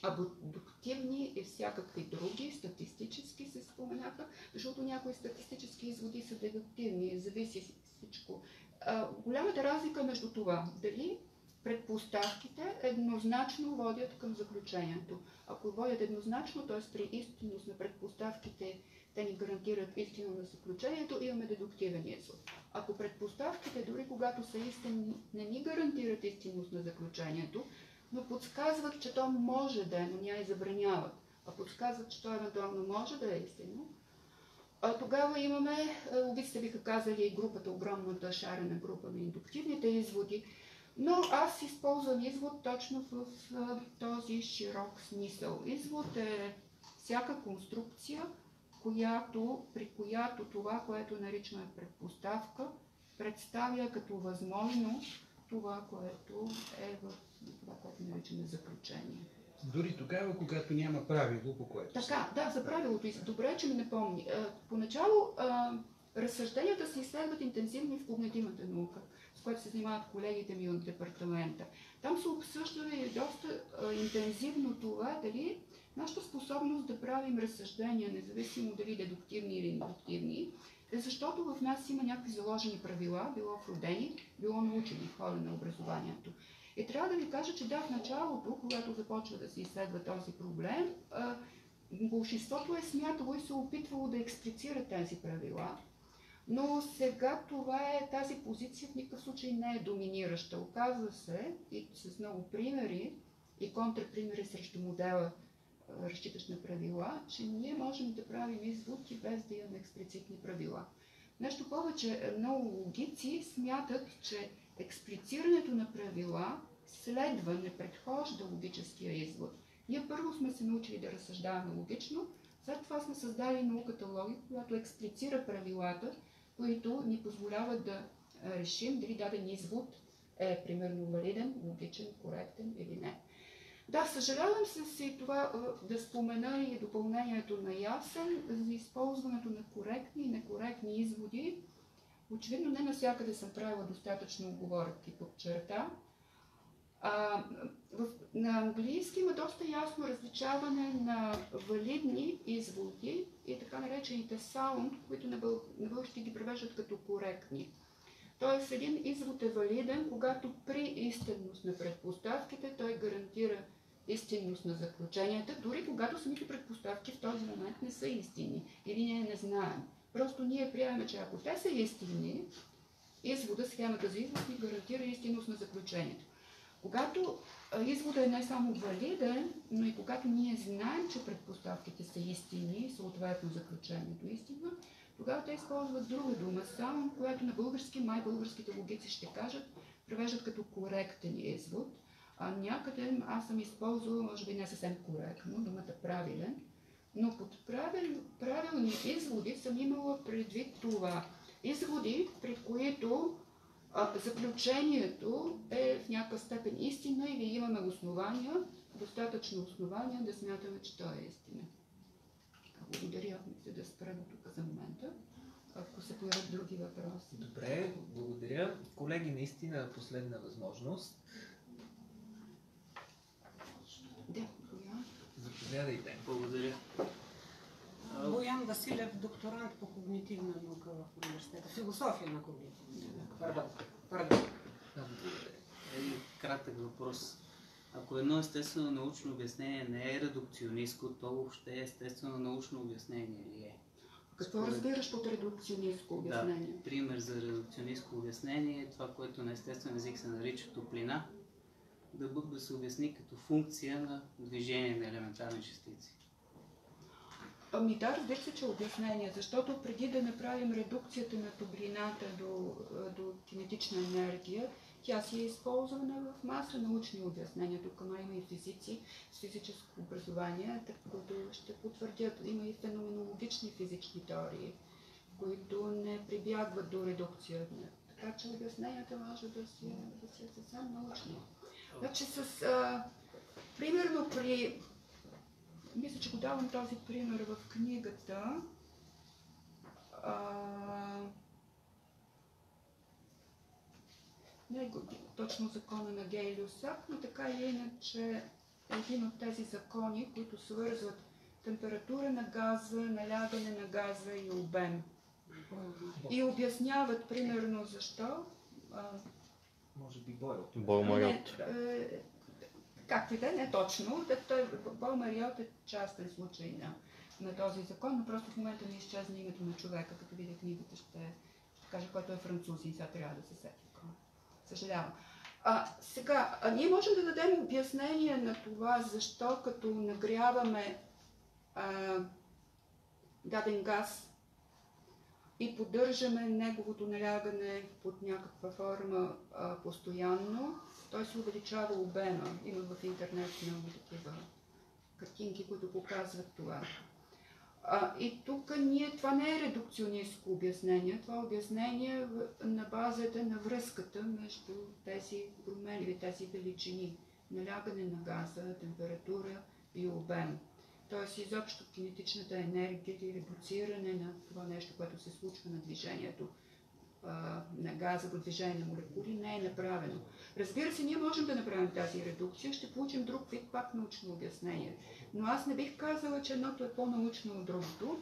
абдуктивни и всякакви други, статистически се споменаха, защото някои статистически изводи са дедуктивни, зависи всичко. А, голямата разлика между това, дали предпоставките еднозначно водят към заключението. Ако водят еднозначно, т.е. при истинност на предпоставките, те ни гарантират истина на заключението, имаме дедуктивен извод. Ако предпоставките, дори когато са истинни, не ни гарантират истинност на заключението, но подсказват, че то може да е, но ня и забраняват, а подсказват, че то евентуално може да е истинно, а тогава имаме, логистите биха казали, групата, огромната шарена група на индуктивните изводи, но аз използвам извод точно в този широк смисъл. Извод е всяка конструкция, която, при която това, което наричаме предпоставка, представя като възможно това, което е в това, което наричаме заключение. Дори тогава, когато няма правило, по което. Така, да, за правилото. Добре, че ми напомни. Поначало разсъжденията се изследват интензивно и в когнитивната наука с което се занимават колегите ми от департамента. Там се обсъжда и доста интензивно това дали нашата способност да правим разсъждения, независимо дали дедуктивни или индуктивни, е защото в нас има някакви заложени правила, било вродени, било научени в хода на образованието. И трябва да ви кажа, че да, в началото, когато започва да се изследва този проблем, большинството е смятало и се опитвало да експлицира тези правила, но сега това е, тази позиция в никакъв случай не е доминираща. Оказва се, и с много примери, и контрапримери срещу модела, разчитащ на правила, че ние можем да правим извод и без да имаме експлицитни правила. Нещо повече, много логици смятат, че експлицирането на правила следва, не предхожда логическия извод. Ние първо сме се научили да разсъждаваме логично, след това сме създали науката логика, която експлицира правилата които ни позволяват да решим дали даден извод е примерно валиден, логичен, коректен или не. Да, съжалявам се си това да спомена и допълнението на ясен за използването на коректни и некоректни изводи. Очевидно не навсякъде съм правила достатъчно оговорки под черта. А, в, на английски има доста ясно различаване на валидни изводи и така наречените sound, които на, бъл, на български ги превеждат като коректни. Тоест един извод е валиден, когато при истинност на предпоставките той гарантира истинност на заключенията, дори когато самите предпоставки в този момент не са истинни или ние не знаем. Просто ние приемаме, че ако те са истинни, извода, схемата за извод ни гарантира истинност на заключението. Когато изводът е не само валиден, но и когато ние знаем, че предпоставките са истини, съответно заключението е истина, тогава те използват друга дума, само която на български, май българските логици ще кажат, превеждат като коректен извод, а някъде аз съм използвала, може би не съвсем коректно, думата правилен, но под правил, правилни изводи съм имала предвид това. Изводи, пред които а, заключението е в някаква степен истина или имаме основания, достатъчно основания да смятаме, че то е истина. Благодаря, мисля да спра до тук за момента. Ако се появят други въпроси. Добре, благодаря. Колеги, наистина последна възможност. Да, коя? Заповядайте. Благодаря. Боян Василев, докторант по когнитивна наука в университета. Философия на когнитивна наука. Пардон. Един кратък въпрос. Ако едно естествено научно обяснение не е редукционистко, то въобще естествено научно обяснение ли е? Какво Според- разбираш под редукционистко обяснение? Да, пример за редукционистко обяснение е това, което на естествен език се нарича топлина, да бъде да се обясни като функция на движение на елементарни частици. Ами да, разбира се, че е обяснение, защото преди да направим редукцията на топлината до, до кинетична енергия, тя си е използвана в маса научни обяснения. Тук има и физици с физическо образование, които ще потвърдят. Има и феноменологични физични теории, които не прибягват до редукция. Така че обясненията може да си, да си е съвсем научни. Значи с... А, примерно при мисля, че го давам този пример в книгата. А, не е точно закона на Гейлюсак, но така или иначе е един от тези закони, които свързват температура на газа, налягане на газа и обем. И обясняват примерно защо. Може би Бойл. Бой Майот. не, е, както и да е, не точно. Той, Бол Мариот е частен случай на, на този закон, но просто в момента ми изчезна името на човека. Като видя книгата, ще, ще кажа, който е французин. Сега трябва да се е. Съжалявам. А, сега, а ние можем да дадем обяснение на това, защо като нагряваме а, даден газ и поддържаме неговото налягане под някаква форма а, постоянно, той се увеличава обема. Има в интернет много такива картинки, които показват това. А, и тук ние, това не е редукционистско обяснение, това е обяснение на базата на връзката между тези промени тези величини. Налягане на газа, температура и обем. Тоест изобщо кинетичната енергия или редуциране на това нещо, което се случва на движението на газа до движение на молекули не е направено. Разбира се, ние можем да направим тази редукция, ще получим друг вид пак научно обяснение. Но аз не бих казала, че едното е по-научно от другото.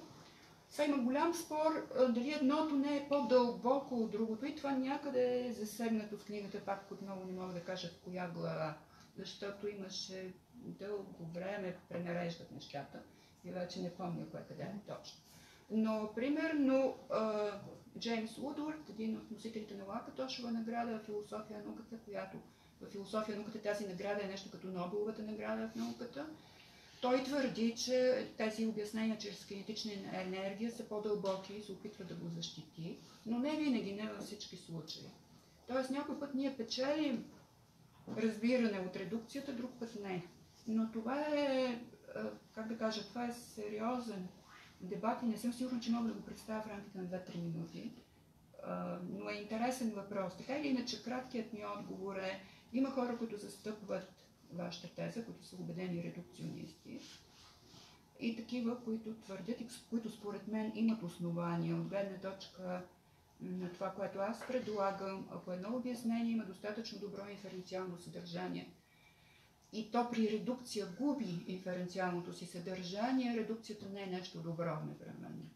Сега има голям спор дали едното не е по-дълбоко от другото и това някъде е засегнато в книгата, пак отново не мога да кажа в коя глава, защото имаше дълго време пренареждат нещата и вече не помня кое къде е точно. Но, примерно, Джеймс Удвард, един от носителите на Лакатошова награда в философия на науката, която в философия на науката тази награда е нещо като Нобеловата награда в науката. Той твърди, че тези обяснения чрез кинетична енергия са по-дълбоки и се опитва да го защити, но не винаги, не във всички случаи. Тоест някой път ние печелим разбиране от редукцията, друг път не. Но това е, а, как да кажа, това е сериозен дебат и не съм сигурна, че мога да го представя в рамките на 2-3 минути. Но е интересен въпрос. Така или иначе, краткият ми отговор е, има хора, които застъпват вашата теза, които са убедени редукционисти. И такива, които твърдят, и които според мен имат основания от гледна точка на това, което аз предлагам, ако едно обяснение има достатъчно добро инференциално съдържание, и то при редукция губи инференциалното си съдържание, редукцията не е нещо добро непременно.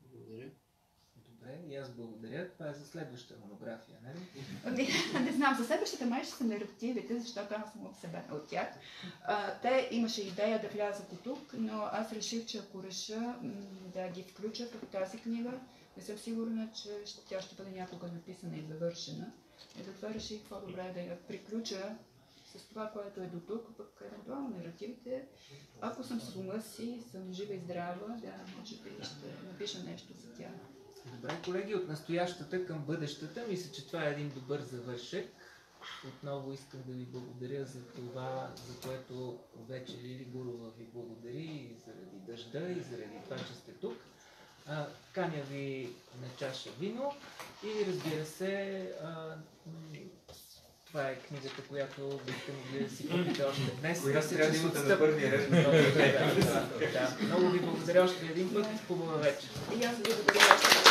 Благодаря. Добре, и аз благодаря. Това е за следваща монография, нали? <laughs> Не, не знам, за следващите май ще са нерептивите, защото аз съм обсебена от тях. А, те имаше идея да влязат и тук, но аз реших, че ако реша да ги включа в тази книга, не съм сигурна, че тя ще бъде някога написана и завършена. И затова реших по-добре да я приключа с това, което е до тук, пък евентуално наративите, ако съм с ума си, съм жива и здрава, да, може би ще напиша нещо за тях. Добре, колеги, от настоящата към бъдещата, мисля, че това е един добър завършек. Отново искам да ви благодаря за това, за което вече Лили Гурова ви благодари и заради дъжда, и заради това, че сте тук. А, каня ви на чаша вино и разбира се, а, това е книгата, която бихте могли да си купите още днес. Която Мисля, трябва да имате на първия ред. Много ви благодаря още един път. Хубава вечер. И аз благодаря още